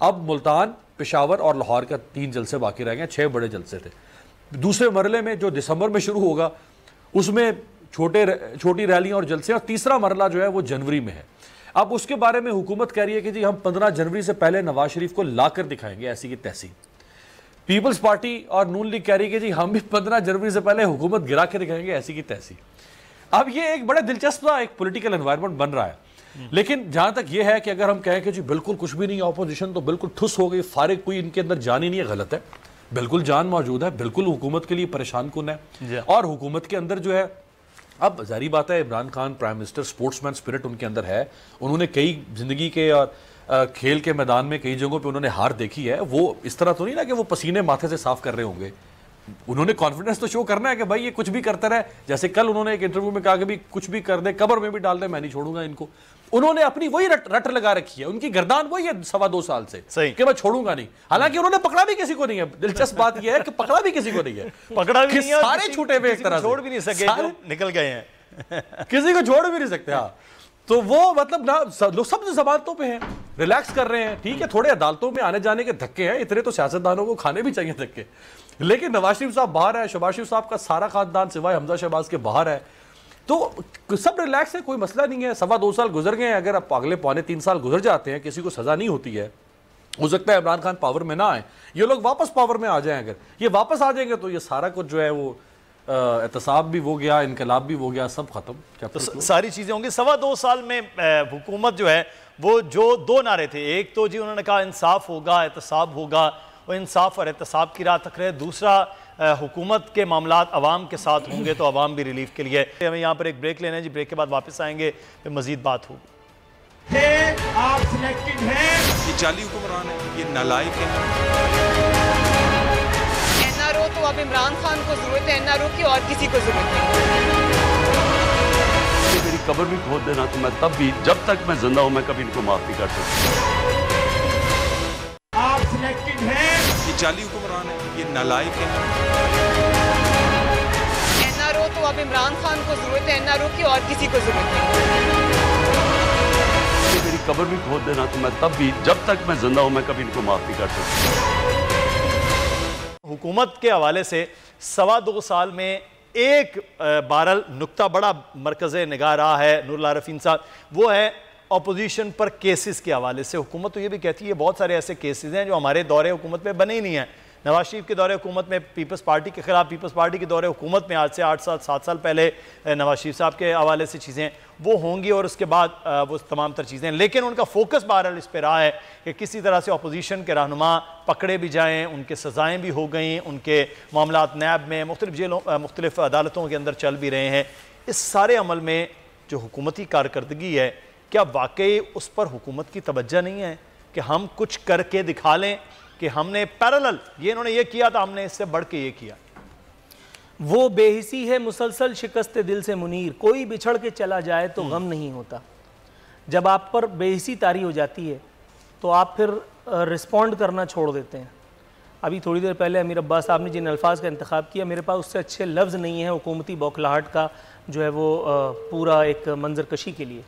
अब मुल्तान, पेशावर और लाहौर का तीन जलसे बाकी रह गए, छह बड़े जलसे थे। दूसरे मरले में जो दिसंबर में शुरू होगा, उसमें छोटे छोटी रैलियाँ और जलसे, और तीसरा मरला जो है वो जनवरी में है। अब उसके बारे में हुकूमत कह रही है कि जी, हम पंद्रह जनवरी से पहले नवाज़ शरीफ को ला कर दिखाएँगे, ऐसी की तैसी। पीपल्स पार्टी और नून लीग कह रही है कि जी, हम भी पंद्रह जनवरी से पहले हुकूमत गिरा के दिखाएँगे, ऐसी की तैसी। अब ये एक बड़ा दिलचस्प एक पोलिटिकल एनवायरनमेंट बन रहा है। लेकिन जहाँ तक यह है कि अगर हम कहें कि जी, बिल्कुल कुछ भी नहीं ऑपोजिशन तो बिल्कुल ठुस हो गई, फारिग कोई इनके अंदर जान ही नहीं है, गलत है। बिल्कुल जान मौजूद है बिल्कुल हुकूमत के लिए परेशान कन है। और हुकूमत के अंदर जो है अब जारी बात है Imran Khan prime minister sportsman spirit उनके अंदर है। उन्होंने कई ज़िंदगी के और खेल के मैदान में कई जगहों पे उन्होंने हार देखी है। वो इस तरह तो नहीं ना कि वो पसीने माथे से साफ़ कर रहे होंगे। उन्होंने कॉन्फिडेंस तो शो करना है कि भाई ये कुछ भी करता रहे। जैसे कल उन्होंने एक इंटरव्यू में कहा कि भी कुछ भी कर दे कबर में भी डाल दे मैं नहीं छोड़ूँगा इनको। उन्होंने अपनी वही रट, रट लगा रखी है। उनकी गर्दान वही है सवा दो साल से सही। कि मैं छोड़ूँगा नहीं। हालाँकि उन्होंने पकड़ा भी किसी को नहीं है। दिलचस्प बात यह है कि पकड़ा भी किसी को नहीं है। <laughs> पकड़ा भी नहीं सारे छूटे हुए एक तरह छोड़ भी नहीं सके निकल गए हैं। <laughs> किसी को छोड़ भी नहीं सकते हाँ। तो वो मतलब ना लोग सब जमानतों पे हैं। रिलैक्स कर रहे हैं ठीक है थोड़े अदालतों में आने जाने के धक्के हैं। इतने तो सियासतदानों को खाने भी चाहिए धक्के। लेकिन नवाज़ शरीफ साहब बाहर है शबाज शरीफ साहब का सारा खानदान सिवाय हमजा शहबाज के बाहर है। तो सब रिलैक्स है कोई मसला नहीं है। सवा दो साल गुजर गए हैं अगर आप अगले पौने तीन साल गुजर जाते हैं किसी को सजा नहीं होती है। हो सकता है इमरान खान पावर में ना आए। ये लोग वापस पावर में आ जाएँ अगर। ये वापस आ जाएँगे तो ये सारा कुछ जो है वो एहतसाब भी हो गया इनकलाब भी हो गया सब खत्म। क्या तो. सारी चीज़ें होंगी। सवा दो साल में हुकूमत जो है वो जो दो नारे थे एक तो जी उन्होंने कहा इंसाफ होगा एहतसाब होगा वो इंसाफ और एहतसाब की राह तक रहे। दूसरा हुकूमत के मामला अवाम के साथ होंगे तो अवाम भी रिलीफ के लिए। हमें यहाँ पर एक ब्रेक लेना है जी ब्रेक के बाद वापस आएँगे फिर मजीद बात होगी। आप सिलेक्टेड हैं। ये जाली हुक्मरान है ये नालायक है। एनआरओ तो अब इमरान खान को ज़रूरत है एनआरओ की और किसी को ज़रूरत नहीं। मेरी कब्र भी खोद देना तो मैं तब भी जब तक मैं ज़िंदा हूँ मैं कभी इनको माफ़ नहीं कर सकता। आप सिलेक्टेड हैं। ये जाली हुक्मरान है। ये नालायक है। एनआरओ तो अब इमरान खान को ज़रूरत है एनआरओ की और किसी को ज़रूरत नहीं। मेरी कब्र भी खोद देना तो मैं तब भी जब तक मैं ज़िंदा हूँ मैं कभी इनको माफ़ नहीं कर सकता हुकूमत के हवाले से सवा दो साल में एक बारल नुक्ता बड़ा मरकज़ निगाह रहा है नूरुल आरफीन साहब। वो है अपोजिशन पर केसेस के हवाले से। हुकूमत तो ये भी कहती है बहुत सारे ऐसे केसेस हैं जो हमारे दौरे हुकूमत में बने ही नहीं हैं। नवाज़ शरीफ के दौरे हुकूमत में पीपल्स पार्टी के खिलाफ, पीपल्स पार्टी के दौरे हुकूमत में आज से आठ साल, सात साल पहले नवाज़ शरीफ साहब के हवाले से चीज़ें वो होंगी और उसके बाद वो तमाम तर चीज़ें। लेकिन उनका फोकस बहरहाल इस पर रहा है कि किसी तरह से अपोजिशन के रहनुमा पकड़े भी जाएँ, उनके सज़ाएँ भी हो गई, उनके मामला नैब में मुख्तलिफ़ जेलों मुख्तलिफ़ अदालतों के अंदर चल भी रहे हैं। इस सारे अमल में जो हुकूमती कारकर्दगी है, क्या वाकई उस पर हुकूमत की तवज्जो नहीं है कि हम कुछ करके दिखा लें? कि हमने पैरेलल ये इन्होंने ये किया था हमने इससे बढ़ के ये किया। वो बेहिसी है मुसलसल शिकस्त दिल से मुनीर कोई बिछड़ के चला जाए तो गम नहीं होता। जब आप पर बेहिसी तारी हो जाती है तो आप फिर रिस्पॉन्ड करना छोड़ देते हैं। अभी थोड़ी देर पहले अमीर अब्बास साहब ने जिन अल्फाज का इंतखब किया मेरे पास उससे अच्छे लफ्ज़ नहीं है हुकूमती बौखलाहट का जो है वो पूरा एक मंजर कशी के लिए।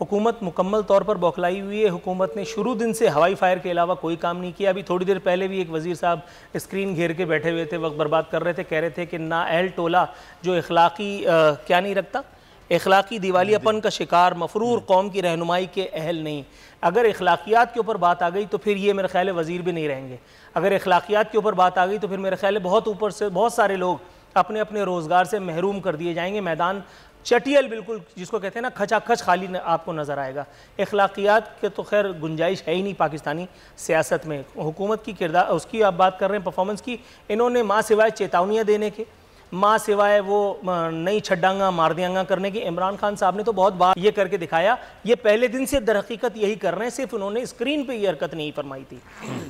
हुकूमत मुकम्मल तौर पर बौखलाई हुई है। हुकूमत ने शुरू दिन से हवाई फायर के अलावा कोई काम नहीं किया। अभी थोड़ी देर पहले भी एक वज़ीर साहब स्क्रीन घेर के बैठे हुए थे वक्त बर्बाद कर रहे थे। कह रहे थे कि ना अहल टोला जो इखलाकी क्या नहीं रखता? इखलाकी दिवालियापन का शिकार मफरूर कौम की रहनुमाई के अहल नहीं। अगर इखलाकियात के ऊपर बात आ गई तो फिर ये मेरे ख्याल वज़ीर भी नहीं रहेंगे। अगर इखलाकियात के ऊपर बात आ गई तो फिर मेरे ख्याल बहुत ऊपर से बहुत सारे लोग अपने अपने रोज़गार से महरूम कर दिए जाएँगे। मैदान चटियल बिल्कुल, जिसको कहते हैं ना, खचाखच खाली आपको नज़र आएगा। अखलाकियात के तो खैर गुंजाइश है ही नहीं पाकिस्तानी सियासत में। हुकूमत की किरदार, उसकी आप बात कर रहे हैं परफॉर्मेंस की, इन्होंने माँ सिवाय चेतावनियाँ देने के। माँ सिवाय वो नई छड्डांगा मार दियांगा करने की। इमरान खान साहब ने तो बहुत बार ये करके दिखाया, ये पहले दिन से दर हकीकत यही कर रहे हैं, सिर्फ़ उन्होंने स्क्रीन पे ये हरकत नहीं फरमाई थी।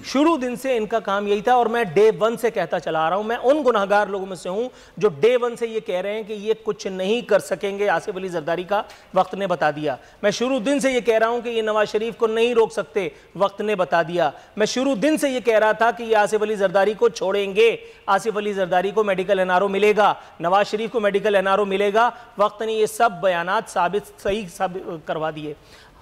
शुरू दिन से इनका काम यही था और मैं डे वन से कहता चला आ रहा हूँ, मैं उन गुनाहगार लोगों में से हूँ जो डे वन से ये कह रहे हैं कि ये कुछ नहीं कर सकेंगे, आसिफ अली जरदारी का वक्त ने बता दिया। मैं शुरू दिन से ये कह रहा हूँ कि ये नवाज़ शरीफ को नहीं रोक सकते, वक्त ने बता दिया। मैं शुरू दिन से ये कह रहा था कि ये आसिफ अली जरदारी को छोड़ेंगे, आसिफ अली जरदारी को मेडिकल एनआरओ मिलेगा। नवाज़ शरीफ को मेडिकल एनआरओ मिलेगा। वक्त ने ये सब बयानात साबित सही साबित करवा दिए।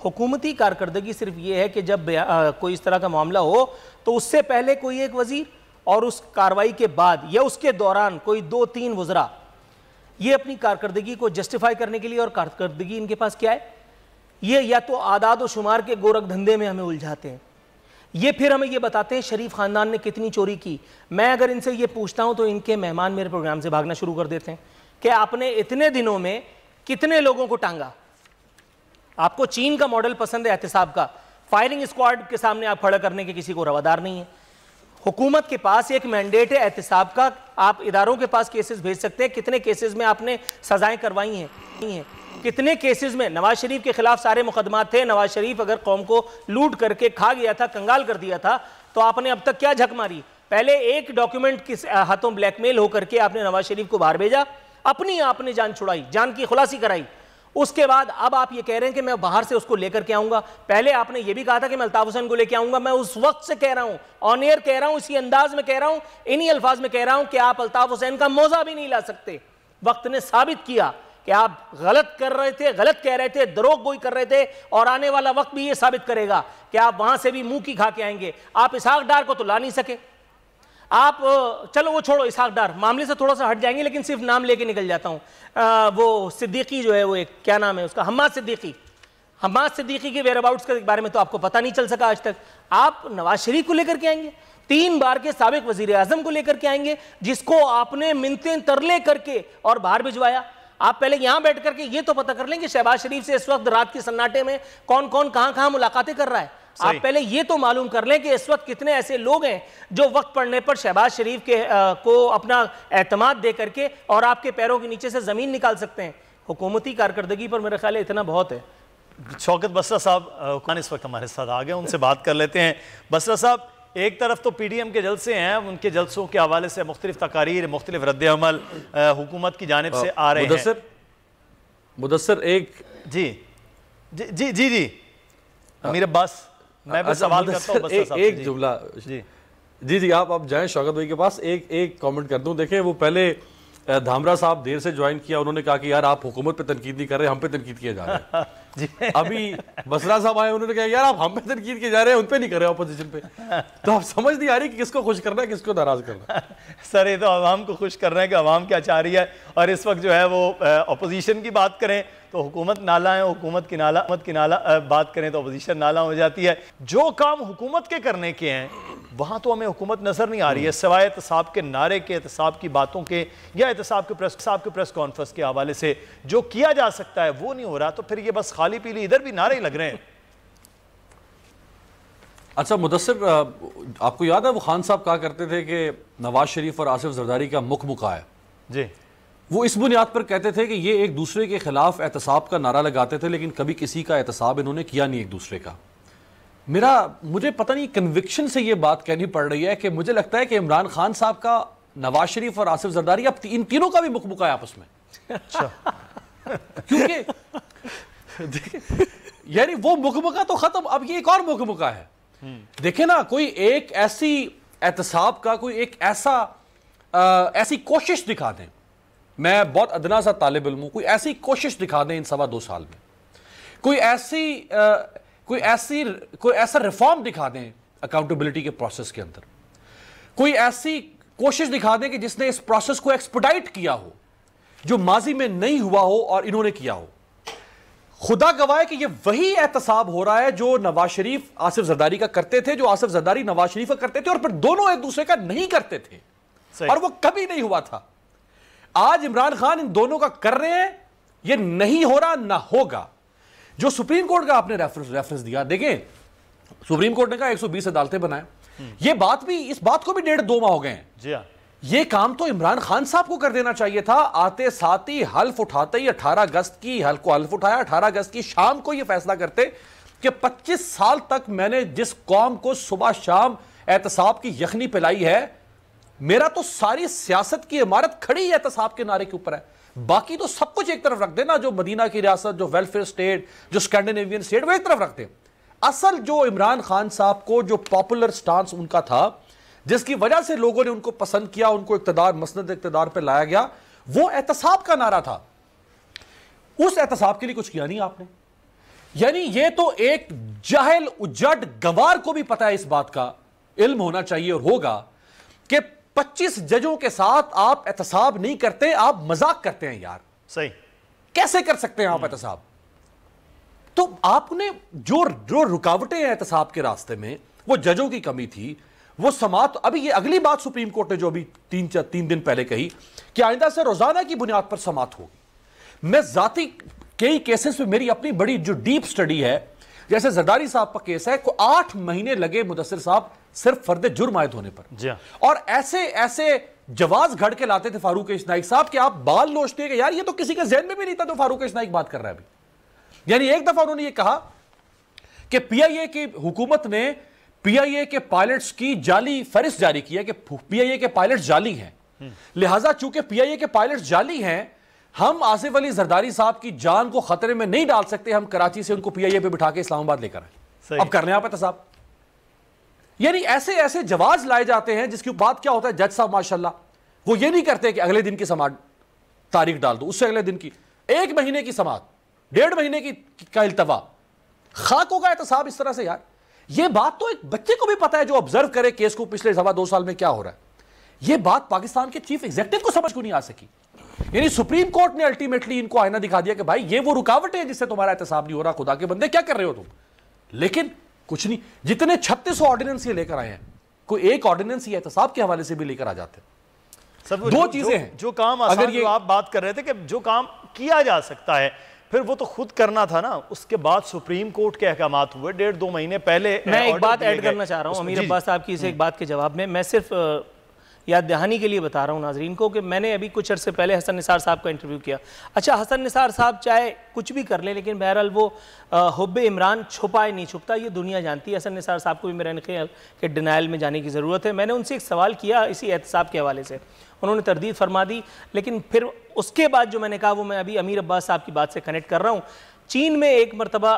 हुकूमती कारकर्दगी सिर्फ़ ये है कि जब अ, कोई इस तरह का मामला हो तो उससे पहले कोई एक वज़ीर और उस कार्रवाई के बाद या उसके दौरान कोई दो तीन वजरा ये अपनी कारकर्दगी को जस्टिफाई करने के लिए और कारकर्दगी इनके पास क्या है? ये या तो आदाद व शुमार के गोरख धंधे में हमें उलझाते हैं। ये फिर हमें ये बताते हैं, शरीफ खानदान ने कितनी चोरी की। मैं अगर इनसे ये पूछता हूँ तो इनके मेहमान मेरे प्रोग्राम से भागना शुरू कर देते हैं कि आपने इतने दिनों में कितने लोगों को टांगा? आपको चीन का मॉडल पसंद है एहतसाब का। फायरिंग स्क्वाड के सामने आप खड़ा करने के किसी को रवादार नहीं है। हुकूमत के पास एक मैंडेट है एहतसाब का। आप इदारों के पास केसेस भेज सकते हैं। कितने केसेस में आपने सजाएँ करवाई हैं? कितने केसेस में? नवाज़ शरीफ के खिलाफ सारे मुकदमा थे। नवाज़ शरीफ अगर कौम को लूट करके खा गया था, कंगाल कर दिया था तो आपने अब तक क्या झक मारी? पहले एक डॉक्यूमेंट किस हाथों ब्लैकमेल होकर के आपने नवाज़ शरीफ को बाहर भेजा। अपनी आपने जान छुड़ाई, जान की खुलासी कराई। उसके बाद अब आप ये कह रहे हैं कि मैं बाहर से उसको लेकर के आऊँगा। पहले आपने ये भी कहा था कि मैं अल्ताफ हुसैन को लेकर आऊँगा। मैं उस वक्त से कह रहा हूँ ऑन एयर कह रहा हूँ, इसी अंदाज में कह रहा हूँ, इन्हीं अल्फाज में कह रहा हूँ कि आप अल्ताफ हुसैन का मोजा भी नहीं ला सकते। वक्त ने साबित किया। कि आप गलत कर रहे थे, गलत कह रहे थे, दरोग गोई कर रहे थे और आने वाला वक्त भी ये साबित करेगा कि आप वहाँ से भी मुँह की खा के आएँगे। आप इसहाक डार को तो ला नहीं सके। आप चलो वो छोड़ो इसहाक डार। मामले से थोड़ा सा हट जाएँगे, लेकिन सिर्फ़ नाम लेके निकल जाता हूँ। वो सिद्दीकी जो है, वो एक, क्या नाम है उसका? हम्माद सिद्दीकी। हम्माद सिद्दीकी के वेयर अबाउट्स के बारे में तो आपको पता नहीं चल सका आज तक। आप नवाज़ शरीफ को लेकर के आएँगे, तीन बार के सबक वज़ीर आज़म को लेकर के आएँगे, जिसको आपने मिनते तरले करके और बाहर भिजवाया। आप पहले यहाँ बैठ करके ये तो पता कर लेंगे शहबाज शरीफ से इस वक्त रात के सन्नाटे में कौन कौन कहाँ कहाँ मुलाकातें कर रहा है। आप पहले ये तो मालूम कर लें कि इस वक्त कितने ऐसे लोग हैं जो वक्त पड़ने पर शहबाज शरीफ के अ, को अपना एतमाद दे करके और आपके पैरों के नीचे से ज़मीन निकाल सकते हैं। हुकूमती कारकर्दगी पर मेरा ख्याल है इतना बहुत है। शौकत बसरा साहब इस वक्त हमारे साथ आ गए उनसे बात कर लेते हैं। बसरा साहब एक तरफ़ तो पी डी एम के जलसे हैं उनके जलसों के हवाले से मुख्तलिफ़ तकारीर मुख्तलिफ़ रद्द अमल हुकूमत की जानब से आ रहे हैं। मुदस्सिर मुदस्सिर एक जी। जी जी जी जी। अमीर अब्बास मैं भी अच्छा, सवाल करता हूँ एक, एक जुमला। जी। जी जी आप आप जाएँ शौकत भाई के पास। एक एक कमेंट कर दूँ। देखें वो पहले धामरा साहब देर से ज्वाइन किया उन्होंने कहा कि यार आप हुकूमत पे तनकीद नहीं कर रहे हम पे तनकीद किया जा रहे हैं। <laughs> <laughs> अभी बसरा साहब आए उन्होंने कहा यार आप हम पे तनकीद किए जा रहे हैं उन पे नहीं कर रहे अपोजिशन पे। तो आप समझ नहीं आ रही कि किसको खुश करना है किसको नाराज़ करना है। <laughs> सर ये तो आवाम को खुश कर रहे हैं कि आवाम क्या चाह रही है। और इस वक्त जो है वो अपोजिशन की बात करें तो हुकूमत नाला है हुकूमत की नाला हुकूमत की नाला बात करें तो अपोजिशन नाला हो जाती है। जो काम हुकूमत के करने के हैं वहाँ तो हमें हुकूमत नज़र नहीं आ रही है सिवाय एहतसाब के नारे के एहतसाब की बातों के या एहतसाब के प्रेस साहब के प्रेस कॉन्फ्रेंस के हवाले से। जो किया जा सकता है वो नहीं हो रहा तो फिर ये बस खाली पीली इधर भी नारे लग रहे हैं। अच्छा मुदस्सिर अ, आपको याद है वो खान साहब कहा करते थे कि नवाज़ शरीफ और आसिफ जरदारी का मुख मुका है? जी। वो इस बुनियाद पर कहते थे कि ये एक दूसरे के खिलाफ एहतसाब का नारा लगाते थे लेकिन कभी किसी का एहतसाब इन्होंने किया नहीं एक दूसरे का। मेरा मुझे पता नहीं कन्विक्शन से ये बात कहनी पड़ रही है कि मुझे लगता है कि इमरान खान साहब का नवाज़ शरीफ और आसिफ जरदारी अब इन तीनों का भी मुखमुका है आपस में। अच्छा। क्योंकि <laughs> यानी वो मुखमुका तो खत्म अब ये एक और मुखमुका है। देखे ना कोई एक ऐसी एहतसाब का कोई एक ऐसा आ, ऐसी कोशिश दिखा दें। मैं बहुत अदना सा तालब इल्म कोई ऐसी कोशिश दिखा दें इन सवा दो साल में। कोई ऐसी आ, कोई ऐसी कोई ऐसा रिफॉर्म दिखा दें अकाउंटेबिलिटी के प्रोसेस के अंदर। कोई ऐसी कोशिश दिखा दें कि जिसने इस प्रोसेस को एक्सपोडाइट किया हो जो माजी में नहीं हुआ हो और इन्होंने किया हो। खुदा गवाह कि ये वही एहतसाब हो रहा है जो नवाज़ शरीफ आसिफ जरदारी का करते थे जो आसिफ जरदारी नवाज़ शरीफ का करते थे और फिर दोनों एक दूसरे का नहीं करते थे। और वो कभी नहीं हुआ था। आज इमरान खान इन दोनों का कर रहे हैं ये नहीं हो रहा ना होगा। जो सुप्रीम कोर्ट का आपने रेफरेंस रेफरेंस दिया देखें सुप्रीम कोर्ट ने कहा 120 अदालतें बनाए। ये बात भी इस बात को भी डेढ़ दो माह हो गए हैं। जी हाँ। ये काम तो इमरान खान साहब को कर देना चाहिए था। आते साथ ही हल्फ उठाते ही 18 अगस्त की हल्फ को हल्फ उठाया। 18 अगस्त की शाम को यह फैसला करते कि 25 साल तक मैंने जिस कौम को सुबह शाम एहतसाब की यखनी पिलाई है, मेरा तो सारी सियासत की इमारत खड़ी एहतसाब के नारे के ऊपर है। बाकी तो सब कुछ एक तरफ़ रख देना, जो मदीना की रियासत, जो वेलफेयर स्टेट जो स्कैंडिनेवियन स्टेट वो एक तरफ़ रखते असल जो इमरान खान साहब को जो पॉपुलर स्टांस उनका था जिसकी वजह से लोगों ने उनको पसंद किया उनको इकतदार मसनद इकतदार पर लाया गया वो एहतसाब का नारा था। उस एहतसाब के लिए कुछ किया नहीं आपने। यानी ये तो एक जहल उजट गवार को भी पता है इस बात का। इल्म होना चाहिए और होगा कि 25 जजों के साथ आप एहतसाब नहीं करते आप मज़ाक करते हैं यार। सही। कैसे कर सकते हैं आप एहतसाब? तो आपने जो जो रुकावटें हैं एहतसाब के रास्ते में वो जजों की कमी थी वो समात अभी ये अगली बात सुप्रीम कोर्ट ने जो अभी तीन चार तीन दिन पहले कही कि आइंदा से रोज़ाना की बुनियाद पर समात होगी। मैं जाति कई केसेस में मेरी अपनी बड़ी जो डीप स्टडी है जैसे जरदारी साहब का केस है को आठ महीने लगे मुदसर साहब सिर्फ़ फर्द जुर्म आयद होने पर। जी हाँ। और ऐसे ऐसे जवाज घड़ के लाते थे फारूक इस्नाइक साहब कि आप बाल नोचते कि यार ये तो किसी के जहन में भी नहीं था तो फारूक इस्नाइक बात कर रहा है अभी। यानी एक दफ़ा उन्होंने ये कहा कि पी पीआईए की हुकूमत ने पीआईए के पायलट्स की जाली फहरिस्त जारी की है कि पीआईए के पायलट जाली हैं। लिहाजा चूँकि पीआईए के पायलट जाली हैं हम आसिफ अली जरदारी साहब की जान को खतरे में नहीं डाल सकते हम कराची से उनको पीआईए पे बिठा के इस्लामाबाद लेकर आए। अब कर रहे हैं आप साहब यानी ऐसे ऐसे जवाज लाए जाते हैं जिसकी बात क्या होता है? जज साहब माशाल्लाह वो ये नहीं करते कि अगले दिन की समाज तारीख डाल दो उससे अगले दिन की। एक महीने की समाज डेढ़ महीने की का इल्तवा। खाकों का एहतसाब इस तरह से यार। ये बात तो एक बच्चे को भी पता है जो ऑब्ज़र्व करे केस को पिछले सवा दो साल में क्या हो रहा है। ये बात पाकिस्तान के चीफ एग्जेक्टिव को समझ को नहीं आ सकी? यानी सुप्रीम कोर्ट ने अल्टीमेटली इनको आईना दिखा दिया कि भाई ये वो रुकावट है जिससे तुम्हारा एहतसाब नहीं हो रहा खुदा के बंदे क्या कर रहे हो तुम? लेकिन कुछ नहीं जितने छत्तीस ऑर्डिनेंस ये लेकर आए हैं कोई एक ऑर्डिनेंस ये एहतसाब के हवाले से भी लेकर आ जाते सब दो चीज़ें हैं। जो काम अगर ये आप बात कर रहे थे कि जो काम किया जा सकता है फिर वो तो खुद करना था ना। उसके बाद सुप्रीम कोर्ट के अहकाम हुए डेढ़ दो महीने पहले मैं एक बात ऐड करना चाह रहा हूँ अमीर अब्बास साहब की इस एक बात के जवाब में। मैं सिर्फ़ याद दहानी के लिए बता रहा हूँ नाजरीन को कि मैंने अभी कुछ अर्से पहले हसन निसार साहब का इंटरव्यू किया। अच्छा हसन निसार साहब चाहे कुछ भी कर ले लेकिन बहरहाल वो हुब इमरान छुपाए नहीं छुपता ये दुनिया जानती है। हसन निसार साहब को भी मेरा ख्याल कि डिनाइल में जाने की ज़रूरत है। मैंने उनसे एक सवाल किया इसी एहतसाब के हवाले से। उन्होंने तरदीद फरमा दी लेकिन फिर उसके बाद जो मैंने कहा वो मैं अभी अमीर अब्बास साहब की बात से कनेक्ट कर रहा हूँ। चीन में एक मरतबा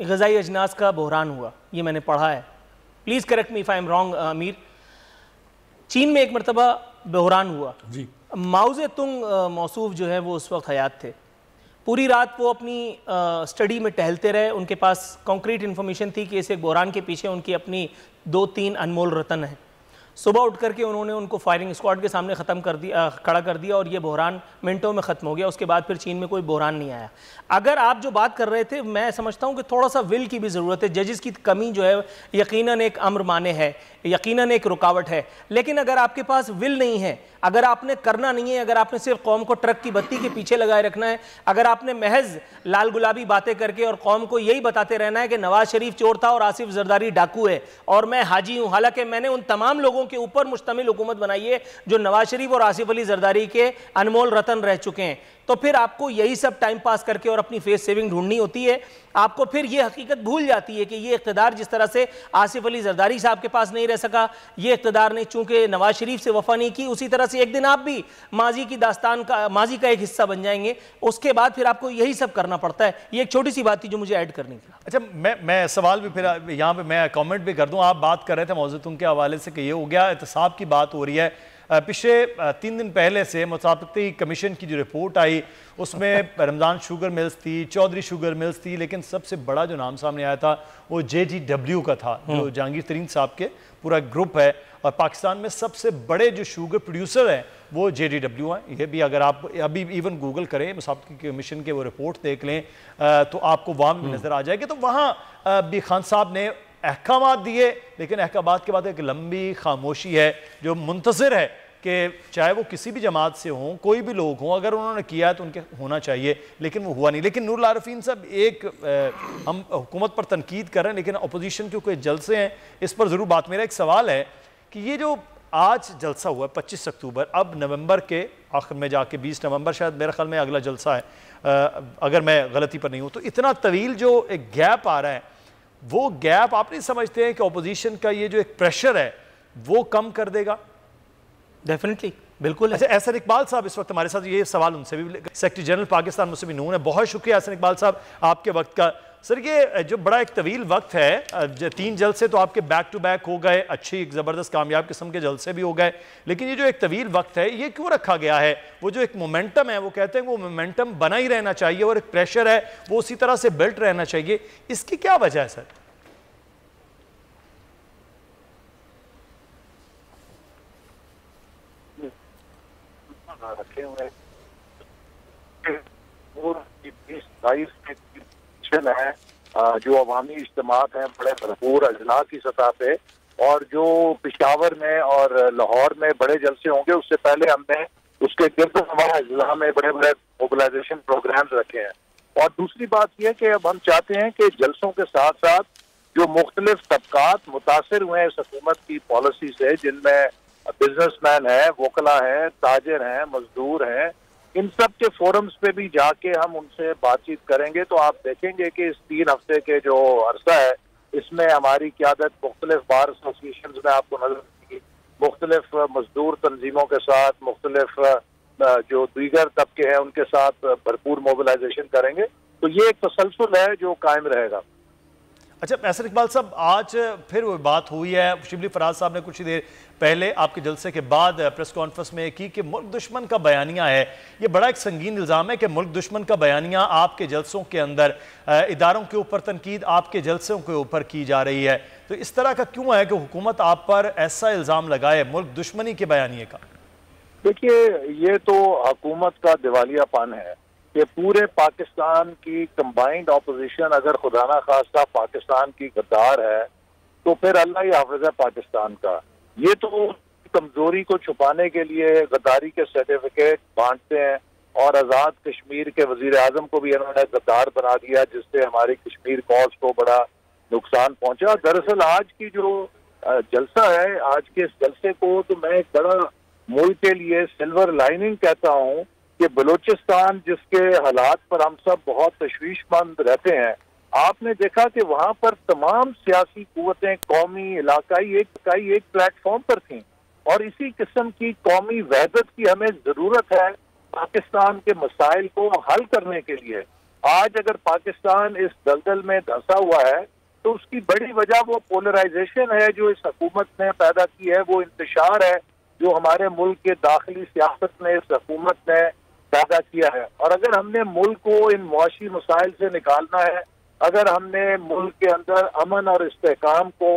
गज़ाई अजनास का बहरान हुआ ये मैंने पढ़ा है। Please correct me if I am wrong अमीर चीन में एक मरतबा बहरान हुआ। जी। माउज तुंग मौसू जो है वो उस वक्त हयात थे। पूरी रात वो अपनी स्टडी में टहलते रहे। उनके पास कॉन्क्रीट इन्फॉर्मेशन थी कि इस एक बहरान के पीछे उनकी अपनी दो तीन अनमोल रतन हैं। सुबह उठ करके उन्होंने उनको फायरिंग स्क्वाड के सामने ख़त्म कर दिया खड़ा कर दिया और ये बहरान मिनटों में ख़त्म हो गया। उसके बाद फिर चीन में कोई बहरान नहीं आया। अगर आप जो बात कर रहे थे, मैं समझता हूँ कि थोड़ा सा विल की भी ज़रूरत है। जजेस की कमी जो है यकीन एक अम्र माने है। यकीनन एक रुकावट है। लेकिन अगर आपके पास विल नहीं है, अगर आपने करना नहीं है, अगर आपने सिर्फ़ कौम को ट्रक की बत्ती के पीछे लगाए रखना है, अगर आपने महज लाल गुलाबी बातें करके और कौम को यही बताते रहना है कि नवाज़ शरीफ चोर था और आसिफ जरदारी डाकू है और मैं हाजी हूँ। हालाँकि मैंने उन तमाम लोगों के ऊपर मुश्तमिल हुकूमत बनाई है जो नवाज़ शरीफ और आसिफ अली जरदारी के अनमोल रतन रह चुके हैं। तो फिर आपको यही सब टाइम पास करके और अपनी फेस सेविंग ढूंढनी होती है। आपको फिर ये हकीकत भूल जाती है कि ये इकतदार जिस तरह से आसिफ अली जरदारी साहब के पास नहीं रह सका, ये इकतदार ने चूँकि नवाज़ शरीफ से वफा नहीं की, उसी तरह से एक दिन आप भी माजी की दास्तान का, माजी का एक हिस्सा बन जाएँगे। उसके बाद फिर आपको यही सब करना पड़ता है। ये एक छोटी सी बात थी जो मुझे ऐड करनी थी अच्छा मैं मैं सवाल भी फिर यहाँ पे मैं कॉमेंट भी कर दूँ। आप बात कर रहे थे मौजूद के हवाले से कि ये हो गया, एहतसाब की बात हो रही है। पिछले तीन दिन पहले से मुसाबती कमीशन की जो रिपोर्ट आई उसमें रमज़ान शुगर मिल्स थी चौधरी शुगर मिल्स थी लेकिन सबसे बड़ा जो नाम सामने आया था वो जे जी डब्ल्यू का था जो हम्म। जहांगीर तरीन साहब के पूरा ग्रुप है और पाकिस्तान में सबसे बड़े जो शुगर प्रोड्यूसर हैं वो जे डी डब्ल्यू हैं ये भी अगर आप अभी इवन गूगल करें मुसाबकी कमीशन के वो रिपोर्ट देख लें तो आपको वहाँ भी हम्म। नज़र आ जाएगी तो वहाँ भी खान साहब ने अहकाम दिए लेकिन अहकाम के बाद एक लंबी खामोशी है जो मुंतजर है कि चाहे वो किसी भी जमात से हों कोई भी लोग हों अगर उन्होंने किया है तो उनके होना चाहिए लेकिन वो हुआ नहीं। लेकिन नूर आरफीन साहब एक आ, हम हुकूमत पर तनकीद कर रहे हैं लेकिन अपोजिशन के कोई जलसे हैं इस पर ज़रूर बात। मेरा एक सवाल है कि ये जो आज जलसा हुआ है पच्चीस अक्टूबर अब नवंबर के आखिर में जाके बीस नवंबर शायद मेरे ख्याल में अगला जलसा है आ, अगर मैं गलती पर नहीं हूँ तो इतना तवील जो एक गैप आ रहा है वो गैप आप नहीं समझते हैं कि ऑपोजिशन का ये जो एक प्रेशर है वो कम कर देगा? डेफिनेटली बिल्कुल। अच्छा एहसन इकबाल साहब इस वक्त हमारे साथ ये सवाल उनसे भी सेक्रेटरी जनरल पाकिस्तान मुस्लिम नून है। बहुत शुक्रिया एहसन इकबाल साहब आपके वक्त का। सर, ये जो बड़ा एक तवील वक्त है तीन जलसे तो आपके बैक टू बैक हो गए, अच्छी, एक ज़बरदस्त कामयाब किस्म के जलसे भी हो गए, लेकिन ये जो एक तवील वक्त है, ये क्यों रखा गया है? वो जो एक मोमेंटम है, वो कहते हैं वो मोमेंटम बना ही रहना चाहिए और एक प्रेशर है, वो उसी तरह से बिल्ट रहना चाहिए। इसकी क्या वजह है, सर? रखे हुए बाईस है जो अवामी इज्तम हैं, बड़े भरपूर अजला की सतह पे, और जो पिशावर में और लाहौर में बड़े जलसे होंगे, उससे पहले हमने उसके गिरद हमारे अजला में बड़े बड़े मोबिलाइजेशन प्रोग्राम्स रखे हैं। और दूसरी बात यह कि अब हम चाहते हैं कि जलसों के साथ साथ जो मुख्तलिफ़ तबकात मुतासर हुए हैं इस हकूमत की पॉलिसी से, जिनमें बिजनेसमैन है, वोकला है, ताजर हैं, मजदूर हैं इन सब के फोरम्स पे भी जाके हम उनसे बातचीत करेंगे तो आप देखेंगे कि इस तीन हफ़्ते के जो अरसा है, इसमें हमारी क्यादत मुख्तलिफ़ बार एसोसिएशन में आपको नज़र आएगी। मुख्तलिफ़ मजदूर तंजीमों के साथ, मुख्तलिफ़ जो दीगर तबके हैं, उनके साथ भरपूर मोबिलाइजेशन करेंगे। तो ये एक तसलसल है जो कायम रहेगा। अच्छा एहसन इकबाल साहब, आज फिर वो बात हुई है, शिबली फराज साहब ने कुछ ही देर पहले आपके जलसे के बाद प्रेस कॉन्फ्रेंस में की कि मुल्क दुश्मन का बयानिया है। ये बड़ा एक संगीन इल्ज़ाम है कि मुल्क दुश्मन का बयानिया आपके जलसों के अंदर इदारों के ऊपर तनकीद आपके जलसों के ऊपर की जा रही है। तो इस तरह का क्यों है कि हुकूमत आप पर ऐसा इल्ज़ाम लगाए मुल्क दुश्मनी के बयानिए का? देखिए, ये तो हुकूमत का दिवालियापन है कि पूरे पाकिस्तान की कंबाइंड ऑपोजिशन अगर खुदा ना खास्ता पाकिस्तान की गद्दार है तो फिर अल्लाह ही हाफिज है पाकिस्तान का। ये तो कमज़ोरी को छुपाने के लिए गद्दारी के सर्टिफिकेट बांटते हैं और आज़ाद कश्मीर के वज़ीर आज़म को भी इन्होंने गद्दार बना दिया, जिससे हमारी कश्मीर कॉज को बड़ा नुकसान पहुँचा। दरअसल आज की जो जलसा है, आज के इस जलसे को तो मैं एक बड़ा मुल्क के लिए सिल्वर लाइनिंग कहता हूँ कि बलूचिस्तान जिसके हालात पर हम सब बहुत तशवीशमंद रहते हैं आपने देखा कि वहाँ पर तमाम सियासी कुतें कौमी इलाकाई एक इकाई एक प्लेटफॉर्म पर थी। और इसी किस्म की कौमी वहदत की हमें ज़रूरत है पाकिस्तान के मसाइल को हल करने के लिए। आज अगर पाकिस्तान इस दलदल में धंसा हुआ है तो उसकी बड़ी वजह वो पोलराइजेशन है जो इस हकूमत ने पैदा की है, वो इंतशार है जो हमारे मुल्क के दाखिली सियासत में इस हकूमत ने पैदा किया है। और अगर हमने मुल्क को इन मुआशी मसाइल से निकालना है अगर हमने मुल्क के अंदर अमन और इस्तेकाम को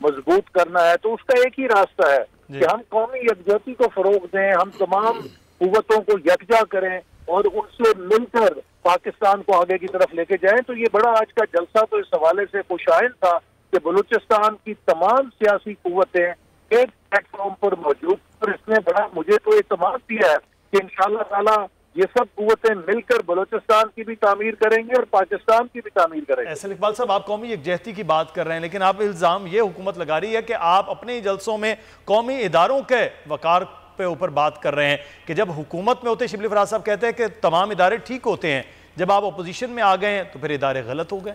मज़बूत करना है तो उसका एक ही रास्ता है कि हम कौमी यकजहती को फरोग दें हम तमाम कुतों को यकजा करें और उनसे मिलकर पाकिस्तान को आगे की तरफ़ लेके जाएँ। तो ये बड़ा आज का जलसा तो इस हवाले से खुशाइन था कि बलूचिस्तान की तमाम सियासी कुतें एक प्लेटफॉर्म पर मौजूद और इसने बड़ा मुझे तो एतमाद दिया है कि इन ताला ये सब कुतें मिलकर बलोचिस्तान की भी तामीर करेंगे और पाकिस्तान की भी तामीर करेंगे। ऐसे इकबाल साहब आप कौमी यकजहती की बात कर रहे हैं लेकिन आप इल्ज़ाम ये हुकूमत लगा रही है कि आप अपने जलसों में कौमी इदारों के वकार पे ऊपर बात कर रहे हैं कि जब हुकूमत में होते शिबली फराज साहब कहते हैं कि तमाम इदारे ठीक होते हैं जब आप अपोजिशन में आ गए हैं तो फिर इदारे गलत हो गए।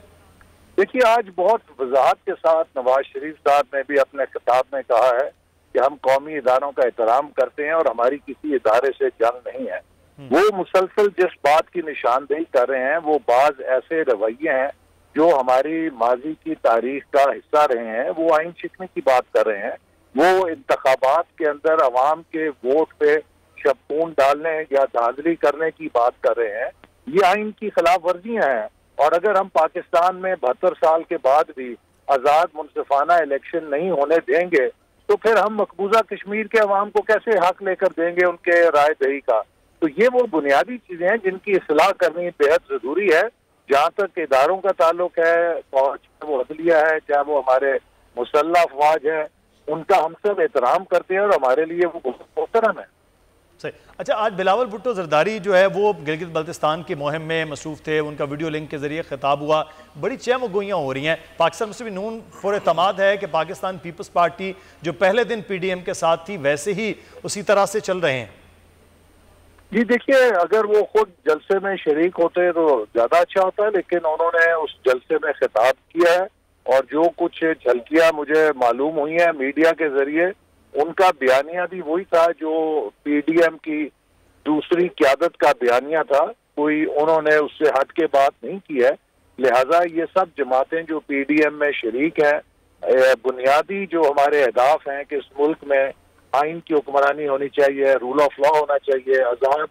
देखिए आज बहुत वजाहत के साथ नवाज़ शरीफ साहब ने भी अपने खिताब में कहा है कि हम कौमी इदारों का एहतराम करते हैं और हमारी किसी इदारे से जंग नहीं है। वो मुसलसल जिस बात की निशानदेही कर रहे हैं, वो बाज ऐसे रवैये हैं जो हमारी माजी की तारीख का हिस्सा रहे हैं, वो आइन शिकने की बात कर रहे हैं। वो इंतबात के अंदर अवाम के वोट पे शपून डालने या धांधली करने की बात कर रहे हैं। ये आइन की खिलाफ वर्जियाँ हैं। और अगर हम पाकिस्तान में बहत्तर साल के बाद भी आज़ाद मुनसफाना इलेक्शन नहीं होने देंगे तो फिर हम मकबूजा कश्मीर के अवाम को कैसे हक लेकर देंगे उनके राय दही का? तो ये वो बुनियादी चीज़ें हैं जिनकी असलाह करनी बेहद ज़रूरी है। जहाँ तक इदारों का ताल्लुक है, फौज वो अदलिया है, चाहे वो हमारे मुसल्ला अफवाज है, उनका हम सब एहतराम करते हैं और हमारे लिए वो मोहतरम है। सही। अच्छा आज बिलावल भुट्टो जरदारी जो है, वो गिलगित बल्तिस्तान की मुहिम में मसरूफ थे। उनका वीडियो लिंक के ज़रिए खिताब हुआ। बड़ी चहम गोइयाँ हो रही हैं। पाकिस्तान मुस्लिम नून पूरे तमाद है कि पाकिस्तान पीपल्स पार्टी जो पहले दिन पी डी एम के साथ थी, वैसे ही उसी तरह से चल रहे हैं। जी, देखिए, अगर वो खुद जलसे में शरीक होते तो ज़्यादा अच्छा होता है, लेकिन उन्होंने उस जलसे में खिताब किया है और जो कुछ झलकियाँ मुझे मालूम हुई है मीडिया के ज़रिए, उनका बयानिया भी वही था जो पीडीएम की दूसरी क्यादत का बयानिया था। कोई उन्होंने उससे हट के बात नहीं की है। लिहाजा ये सब जमातें जो पीडीएम में शरीक हैं बुनियादी जो हमारे अहदाफ हैं कि इस मुल्क में आइन की हुक्मरानी होनी चाहिए रूल ऑफ़ लॉ होना चाहिए, आज़ाद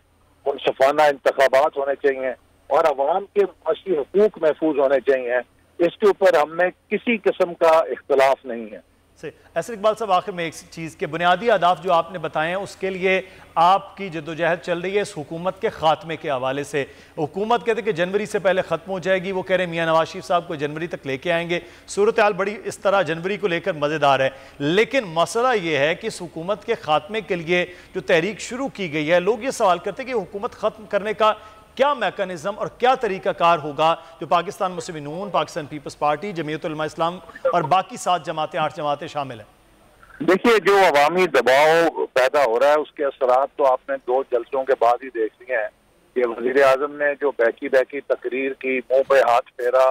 मुनसफाना इंतबात होने चाहिए और अवाम के माशी हकूक महफूज होने चाहिए। इसके ऊपर हमें किसी किस्म का इख्तलाफ नहीं है। ऐसे इकबाल साहब, आखिर में एक चीज़ के बुनियादी अदाफ जो आपने बताए हैं, उसके लिए आपकी जदोजहद चल रही है इस हुकूमत के खात्मे के हवाले से। हुकूमत कहते कि जनवरी से पहले ख़त्म हो जाएगी, वो कह रहे हैं मियाँ नवाज़ शरीफ साहब को जनवरी तक लेके आएँगे। सूरत हाल बड़ी इस तरह जनवरी को लेकर मज़ेदार है। लेकिन मसला ये है कि इस हुकूमत के खात्मे के लिए जो तहरीक शुरू की गई है, लोग ये सवाल करते हैं कि हुकूमत ख़त्म करने का क्या मैकेनिज्म और क्या तरीकाकार होगा? जो पाकिस्तान मुस्लिम नून पाकिस्तान पीपल्स पार्टी जमीयत इस्लाम और बाकी सात जमातें, आठ जमातें शामिल हैं। देखिए, जो अवामी दबाव पैदा हो रहा है, उसके असरात तो आपने दो जलसों के बाद ही देख लिए हैं कि वज़ीर आज़म ने जो बैकी बैकी तकरीर की, मुँह पे हाथ फेरा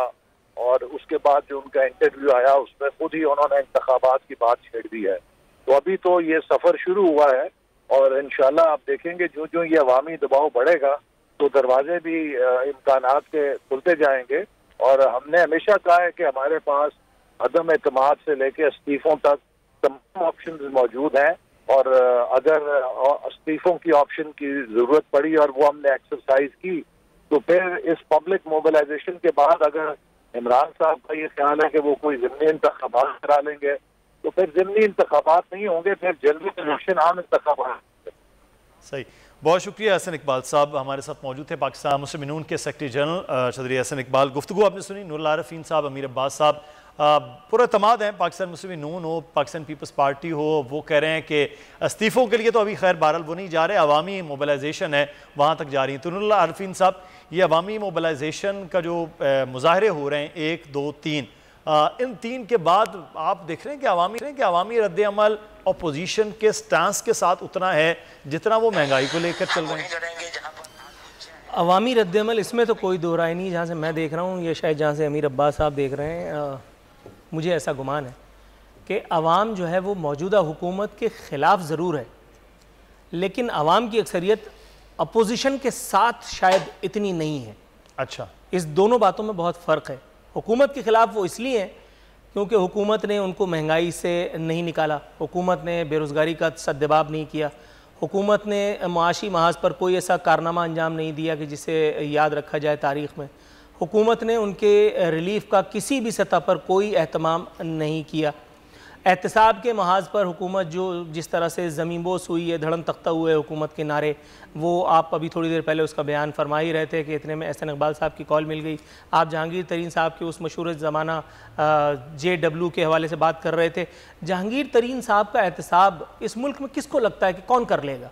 और उसके बाद जो उनका इंटरव्यू आया, उसमें खुद ही उन्होंने इंतबात की बात छेड़ दी है। तो अभी तो ये सफ़र शुरू हुआ है और इनशाला आप देखेंगे जो जो ये अवामी दबाव बढ़ेगा तो दरवाजे भी इम्कान के खुलते जाएँगे। और हमने हमेशा कहा है कि हमारे पास अदम अतमाद से लेके इस्तीफों तक तमाम ऑप्शन मौजूद हैं। और अगर इस्तीफों की ऑप्शन की ज़रूरत पड़ी और वो हमने एक्सरसाइज की तो फिर इस पब्लिक मोबिलाइजेशन के बाद अगर इमरान साहब का ये ख्याल है कि वो कोई जमनी इंतबात करा लेंगे तो फिर जमनी इंतबात नहीं होंगे, फिर जल्दी इलेक्शन आम इंतबात सही। बहुत शुक्रिया, हसन इकबाल साहब हमारे साथ मौजूद थे, पाकिस्तान मुस्लिम नून के सेक्रेटरी जनरल चौधरी हसन इकबाल। गुफ्तु आपने सुनी नूर आरफीन साहब, अमीर अब्बास साहब। पूरा तमाद हैं, पाकिस्तान मुस्लिम नून हो, पाकिस्तान पीपल्स पार्टी हो, वो कह रहे हैं कि इस्तीफ़ों के लिए तो अभी खैर बहरल वो नहीं जा रहे, अवामी मोबलाइजेशन है, वहाँ तक जा रही है। तो नूर आरफीन साहब, ये अवामी मोबलाइजेशन का जो मुजाहरे हो रहे हैं, एक, दो, तीन आ, इन तीन के बाद आप देख रहे हैं कि अवामी हैं कि अवामी रद्द अमल अपोजिशन के स्टांस के साथ उतना है जितना वो महँगाई को लेकर चल रहे हैं। अवामी रद्दमल इसमें तो कोई दो राय नहीं जहाँ से मैं देख रहा हूँ ये शायद जहाँ से अमीर अब्बास साहब देख रहे हैं आ, मुझे ऐसा गुमान है कि अवाम जो है वो मौजूदा हुकूमत के ख़िलाफ़ ज़रूर है लेकिन अवाम की अक्सरियत अपोजिशन के साथ शायद इतनी नहीं है। अच्छा। इस दोनों बातों में बहुत फ़र्क है। हुकूमत के ख़िलाफ़ वो इसलिए हैं क्योंकि हुकूमत ने उनको महँगाई से नहीं निकाला। हुकूमत ने बेरोज़गारी का सदबाब नहीं किया। हुकूमत ने माशी महाज पर कोई ऐसा कारनामा अंजाम नहीं दिया कि जिसे याद रखा जाए तारीख़ में। हुकूमत ने उनके रिलीफ का किसी भी सतह पर कोई अहतमाम नहीं किया। एहतसाब के महाज पर हुकूमत जो जिस तरह से ज़मीन बोस हुई है, धड़न तख्ता हुए हुकूमत के नारे, वो आप अभी थोड़ी देर पहले उसका बयान फरमा ही रहे थे कि इतने में एहसन इकबाल साहब की कॉल मिल गई। आप जहांगीर तरीन साहब के उस मशहूर ज़माना जे डब्ल्यू के हवाले से बात कर रहे थे। जहांगीर तरीन साहब का एहतसाब इस मुल्क में किसको लगता है कि कौन कर लेगा?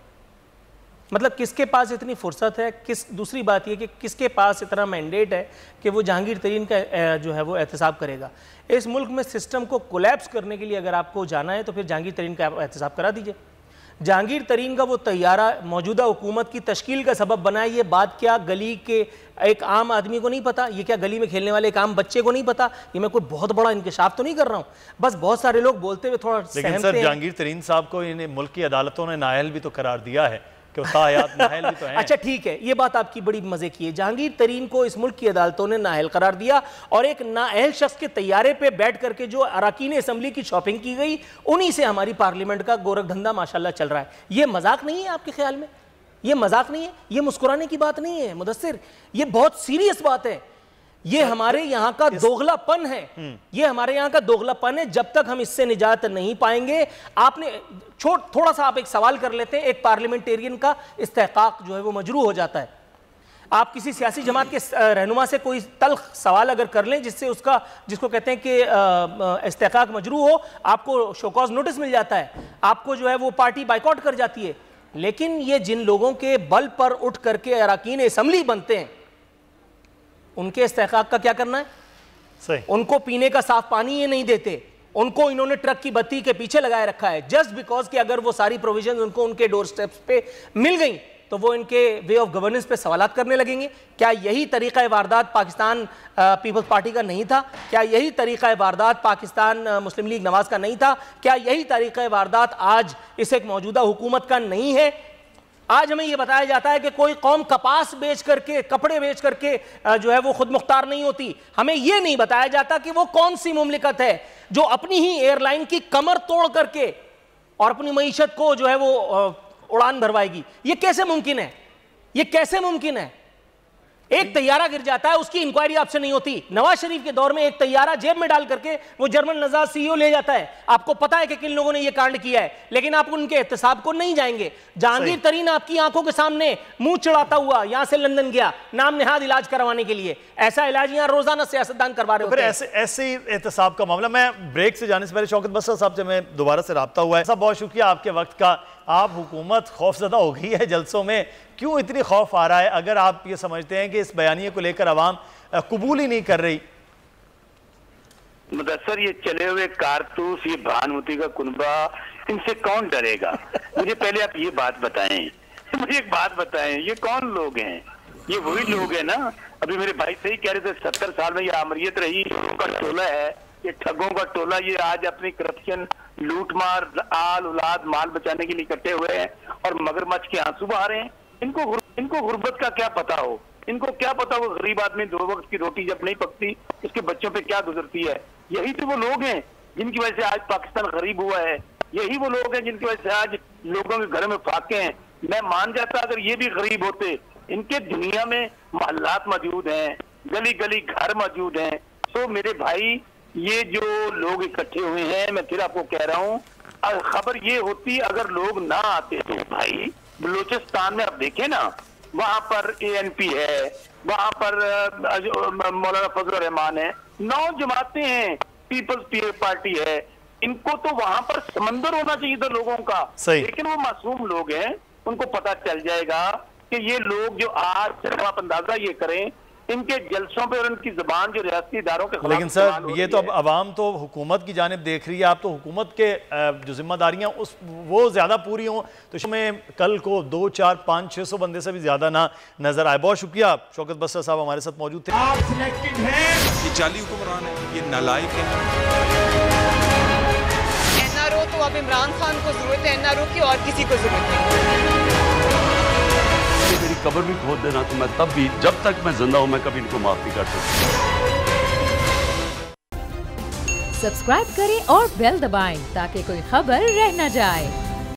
मतलब किसके पास इतनी फुर्सत है? किस दूसरी बात यह कि किसके पास इतना मैंडेट है कि वो जहांगीर तरीन का जो है वो एहतसाब करेगा? इस मुल्क में सिस्टम को कोलेप्स करने के लिए अगर आपको जाना है तो फिर जहांगीर तरीन का आप एहतसाब करा दीजिए। जहांगीर तरीन का वो तैयारा मौजूदा हुकूमत की तश्कील का सबब बना है ये बात क्या गली के एक आम आदमी को नहीं पता? ये क्या गली में खेलने वाले एक आम बच्चे को नहीं पता? ये मैं कोई बहुत बड़ा इंकशाफ तो नहीं कर रहा हूँ? बस बहुत सारे लोग बोलते हुए थोड़ा लेकिन सर जहांगीर तरीन साहब को इन मुल्क की अदालतों ने नायल भी तो करार दिया है। तो अच्छा ठीक है, ये बात आपकी बड़ी मज़े की है। जहांगीर तरीन को इस मुल्क की अदालतों ने नाहल करार दिया और एक नाअहल शख्स के तैयारे पे बैठ करके जो अरकान असम्बली की शॉपिंग की गई, उन्हीं से हमारी पार्लियामेंट का गोरख धंधा माशाला चल रहा है। ये मज़ाक नहीं है आपके ख्याल में? ये मज़ाक नहीं है? ये मुस्कुराने की बात नहीं है मुदसर ये बहुत सीरियस बात है। ये हमारे यहाँ का दोगलापन है। ये हमारे यहाँ का दोगलापन है। जब तक हम इससे निजात नहीं पाएँगे आपने छोट थोड़ा सा आप एक सवाल कर लेते हैं एक पार्लियामेंटेरियन का इस्तेकाक जो है वो मजरू हो जाता है। आप किसी सियासी जमात के रहनुमा से कोई तल्ख सवाल अगर कर लें जिससे उसका जिसको कहते हैं कि इस्तेकाक मजरू हो आपको शोकॉज नोटिस मिल जाता है। आपको जो है वो पार्टी बाइकआउट कर जाती है। लेकिन ये जिन लोगों के बल पर उठ करके अरकान असम्बली बनते हैं उनके इस्तेकाक का क्या करना है? सही। उनको पीने का साफ़ पानी ये नहीं देते। उनको इन्होंने ट्रक की बत्ती के पीछे लगाए रखा है। जस्ट बिकॉज़ कि अगर वो सारी प्रोविज़न उनको उनके डोर स्टेप्स पे मिल गई तो वो इनके वे ऑफ़ गवर्नेंस पे सवाल करने लगेंगे। क्या यही तरीका वारदात पाकिस्तान पीपल्स पार्टी का नहीं था? क्या यही तरीका वारदात पाकिस्तान मुस्लिम लीग नवाज़ का नहीं था? क्या यही तरीका वारदात आज इस एक मौजूदा हुकूमत का नहीं है? आज हमें यह बताया जाता है कि कोई कौम कपास बेच करके, कपड़े बेच करके जो है वो खुद मुख्तार नहीं होती। हमें यह नहीं बताया जाता कि वो कौन सी मुमलिकत है जो अपनी ही एयरलाइन की कमर तोड़ करके और अपनी मीशत को जो है वो उड़ान भरवाएगी। ये कैसे मुमकिन है? ये कैसे मुमकिन है? एक तैयारा गिर जाता है उसकी इंक्वायरी आपसे नहीं होती। नवाज़ शरीफ के दौर में एक तैयारा जेब में डाल करके वो जर्मन नजाज सीईओ ले जाता है। आपको पता है कि किन लोगों ने ये कांड किया है लेकिन आप उनके एहतसाब को नहीं जाएँगे। जहांगीर तरीन आपकी आँखों के सामने मुँह चढ़ाता हुआ यहाँ से लंदन गया नाम नेहाद इलाज करवाने के लिए। ऐसा इलाज यहाँ रोज़ाना सियासतदान करवा रहे तो होते ऐसे ऐसे ही एहतसाब का मामला। मैं ब्रेक से जाने से पहले शौकत बसर साहब से मैं दोबारा से रबता हुआ है बहुत शुक्रिया आपके वक्त का। आप हुकूमत खौफजदा हो गई है जलसों में, क्यों इतनी खौफ आ रहा है? अगर आप ये समझते हैं कि इस बयानिए को लेकर आवाम कबूल ही नहीं कर रही। मुदस्सर, ये चले हुए कारतूस, ये भानुमति का कुनबा, इनसे कौन डरेगा? मुझे पहले आप ये बात बताएँ। मुझे एक बात बताएँ, ये कौन लोग हैं? ये वही लोग हैं ना? अभी मेरे भाई सही कह रहे थे, सत्तर साल में ये आमरीत रही का टोला है। ये ठगों का टोला, ये आज अपनी करप्शन लूटमार, आल उलाद, माल बचाने के लिए इकट्ठे हुए हैं और मगरमच्छ के आँसू बहा रहे हैं। इनको गुर- इनको गुर्बत का क्या पता हो? इनको क्या पता वो गरीब आदमी दो वक्त की रोटी जब नहीं पकती, उसके बच्चों पे क्या गुजरती है? यही तो वो लोग हैं जिनकी वजह से आज पाकिस्तान गरीब हुआ है। यही वो लोग हैं जिनकी वजह से आज लोगों के घर में फाके हैं। मैं मान जाता अगर ये भी गरीब होते, इनके दुनिया में मोहल्लात मौजूद हैं गली गली घर मौजूद हैं। तो मेरे भाई ये जो लोग इकट्ठे हुए हैं मैं फिर आपको कह रहा हूँ खबर ये होती अगर लोग ना आते तो भाई बलूचिस्तान में आप देखें ना वहाँ पर एएनपी है वहाँ पर मौलाना फजल रहमान है नौ जमातें हैं पीपल्स पार्टी है इनको तो वहाँ पर समंदर होना चाहिए था लोगों का। लेकिन वो मासूम लोग हैं उनको पता चल जाएगा कि ये लोग जो आज सिर्फ़ आप अंदाज़ा ये करें इनके जलसों पे और इनकी जबान जो रियासती इदारों के लेकिन सर ये तो अब आवाम तो हुकूमत की जानब देख रही है। आप तो हुकूमत के जो जिम्मेदारियाँ उस वो ज़्यादा पूरी हों तो इसमें कल को दो चार पाँच छः सौ बंदे से भी ज़्यादा ना नज़र आए। बहुत शुक्रिया। शौकत बस्तर साहब हमारे साथ मौजूद थे। हैं। ये जाली हुक्मरान है। ये नालायक है। एनआरओ तो अब इमरान खान को ज़रूरत है। एनआरओ की और किसी को ज़रूरत नहीं। कि मेरी कब्र भी खोद देना तो मैं तब भी, जब तक मैं ज़िंदा हूँ, मैं कभी इनको माफ़ नहीं कर सकता। सब्सक्राइब करें और बेल दबाएँ ताकि कोई खबर रह न जाए।